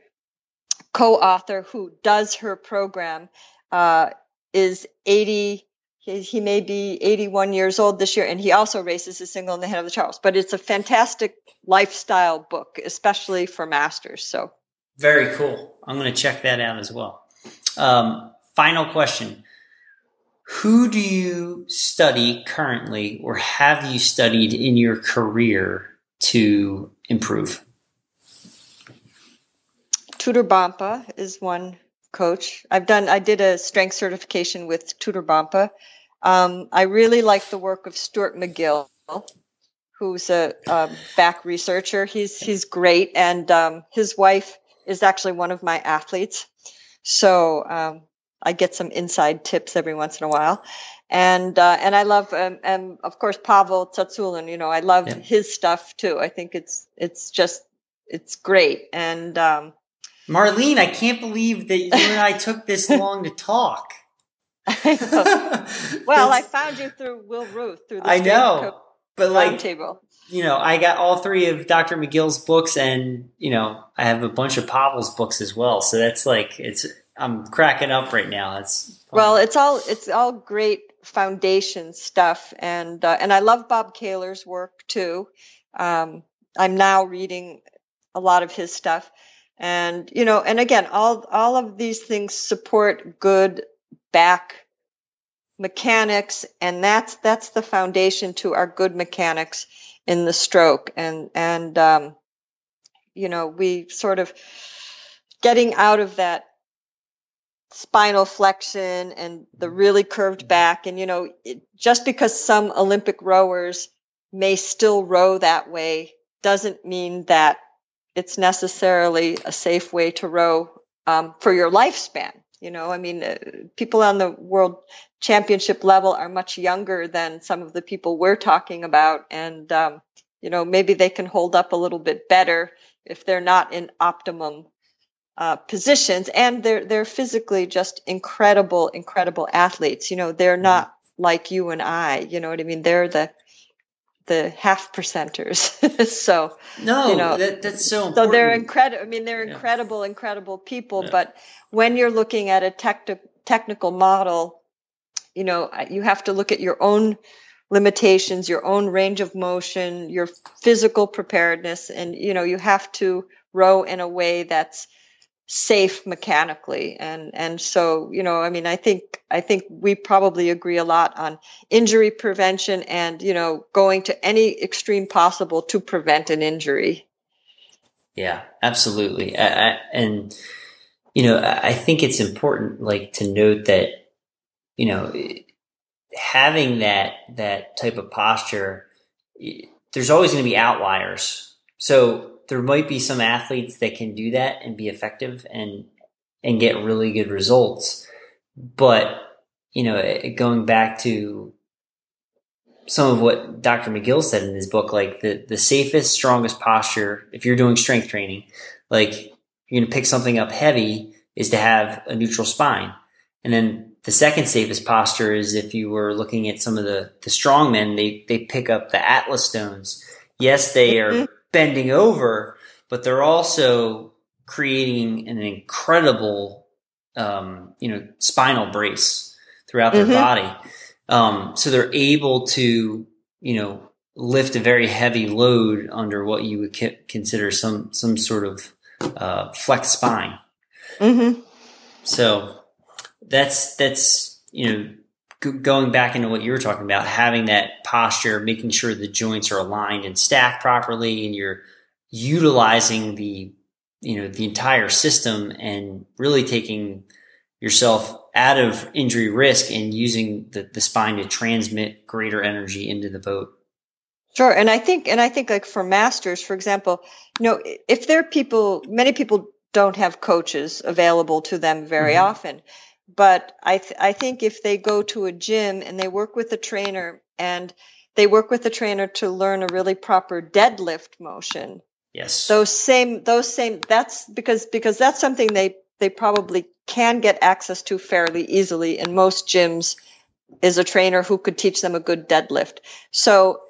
co-author who does her program uh, is 80. He, he, may be 81 years old this year, and he also races a single in the head of the Charles. But it's a fantastic lifestyle book, especially for masters. So very cool. I'm going to check that out as well. Um, Final question. Who do you study currently or have you studied in your career to improve? Tudor Bompa is one coach. I've done, I did a strength certification with Tudor Bompa. Um, I really like the work of Stuart McGill, who's a, a back researcher. He's, he's great. And um, his wife is actually one of my athletes. So um, I get some inside tips every once in a while. And uh, and I love um, and of course Pavel Tsatsouline. You know, I love yeah. his stuff too. I think it's it's just it's great. And um, Marlene, I can't believe that you and I took this long to talk. well, I found you through Will Ruth through the I know, but like table. You know, I got all three of Dr. McGill's books, and you know, I have a bunch of Pavel's books as well. So that's like it's I'm cracking up right now. It's well, it's all it's all great foundation stuff, and uh, and I love Bob Kaler's work too. Um, I'm now reading a lot of his stuff, and you know, and again, all all of these things support good back mechanics, and that's that's the foundation to our good mechanics in the stroke, and and um, you know, we sort of getting out of that spinal flexion and the really curved back. And, you know, it, just because some Olympic rowers may still row that way doesn't mean that it's necessarily a safe way to row um, for your lifespan. You know, I mean, uh, people on the world championship level are much younger than some of the people we're talking about. And, um, you know, maybe they can hold up a little bit better if they're not in optimum uh, positions, and they're they're physically just incredible, incredible athletes. You know, they're mm-hmm. not like you and I. You know what I mean? They're the the half percenters. so no, you know, that, that's so. Important. So they're incredible. I mean, they're yeah. incredible, incredible people. Yeah. But when you're looking at a tech- technical model, you know, you have to look at your own limitations, your own range of motion, your physical preparedness, and you know, you have to row in a way that's safe mechanically. And and so you know i mean i think i think we probably agree a lot on injury prevention and you know going to any extreme possible to prevent an injury. Yeah absolutely. I, I, and you know i think it's important like to note that you know having that that type of posture there's always going to be outliers. So there might be some athletes that can do that and be effective and and get really good results. But you know, going back to some of what Dr. McGill said in his book, like the the safest, strongest posture, if you're doing strength training, like you're to pick something up heavy, is to have a neutral spine. And then the second safest posture is if you were looking at some of the the strong men, they they pick up the Atlas stones. Yes, they are mm-hmm bending over, but they're also creating an incredible, um, you know, spinal brace throughout their mm-hmm. body. Um, so they're able to, you know, lift a very heavy load under what you would consider some some sort of uh, flex spine. Mm-hmm. So that's that's you know going back into what you were talking about, having that posture, making sure the joints are aligned and stacked properly, and you're utilizing the you know the entire system and really taking yourself out of injury risk and using the, the spine to transmit greater energy into the boat. Sure, and I think and I think like for masters, for example, you know, if there are people, many people don't have coaches available to them very mm-hmm. often but I th- I think if they go to a gym and they work with a trainer and they work with the trainer to learn a really proper deadlift motion. Yes. Those same those same that's because because that's something they they probably can get access to fairly easily in most gyms is a trainer who could teach them a good deadlift. So,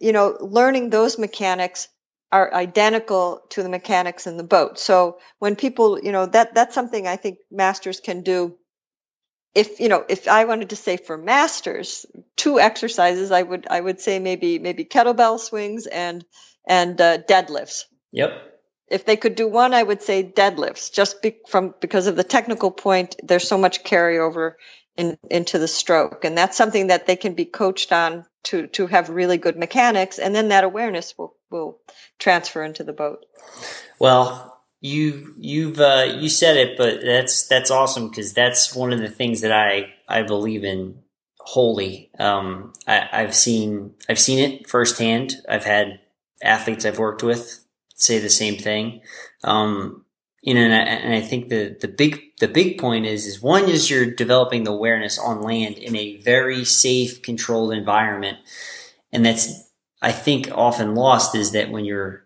you know, learning those mechanics are identical to the mechanics in the boat. So when people, you know, that that's something I think masters can do if you know if i wanted to say for masters two exercises i would i would say maybe maybe kettlebell swings and and uh, deadlifts. Yep. If they could do one i would say deadlifts just be, from because of the technical point there's so much carryover in, into the stroke. And that's something that they can be coached on to to have really good mechanics and then that awareness will will transfer into the boat. Well you you've uh, you said it, but that's that's awesome because that's one of the things that I I believe in wholly. Um, I, I've seen I've seen it firsthand. I've had athletes I've worked with say the same thing. Um, you know, and I, and I, think the the big the big point is is one is you're developing the awareness on land in a very safe, controlled environment, and that's I think often lost is that when you're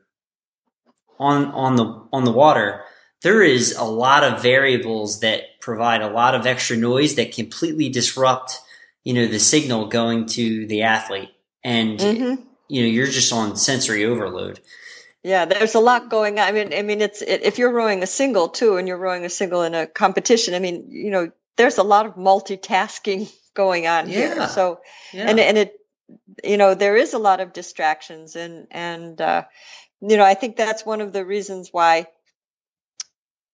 on on the on the water, there is a lot of variables that provide a lot of extra noise that completely disrupt, you know, the signal going to the athlete. And mm-hmm. you know, you're just on sensory overload. Yeah, there's a lot going on. I mean, I mean, it's it, if you're rowing a single too, and you're rowing a single in a competition. I mean, you know, there's a lot of multitasking going on yeah. here. So, yeah. and and it, you know, there is a lot of distractions, and and uh, you know, I think that's one of the reasons why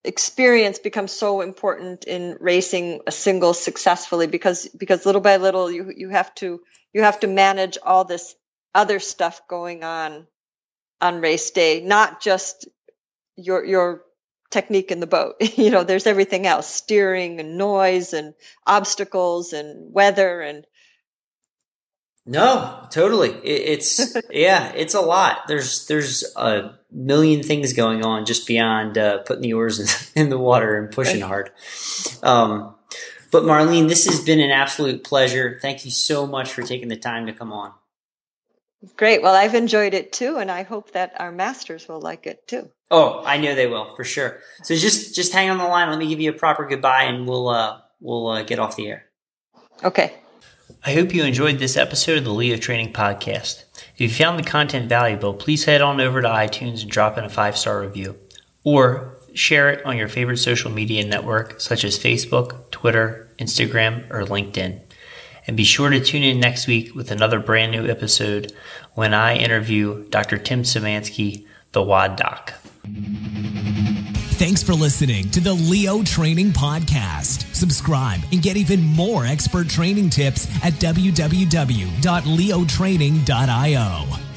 experience becomes so important in racing a single successfully because because little by little you you have to you have to manage all this other stuff going on on race day not just your your technique in the boat. You know there's everything else steering and noise and obstacles and weather and no, totally. It, it's yeah, it's a lot. There's there's a million things going on just beyond uh, putting the oars in, in, the water and pushing hard. Um, but Marlene, this has been an absolute pleasure. Thank you so much for taking the time to come on. Great. Well, I've enjoyed it too, and I hope that our masters will like it too. Oh, I know they will for sure. So just just hang on the line. Let me give you a proper goodbye, and we'll uh, we'll uh, get off the air. Okay. I hope you enjoyed this episode of the Leo Training Podcast. If you found the content valuable, please head on over to iTunes and drop in a five star review. Or share it on your favorite social media network such as Facebook, Twitter, Instagram, or LinkedIn. And be sure to tune in next week with another brand new episode when I interview Dr. Tim Szymanski, the WAD Doc. Thanks for listening to the Leo Training Podcast. Subscribe and get even more expert training tips at www.leotraining.io.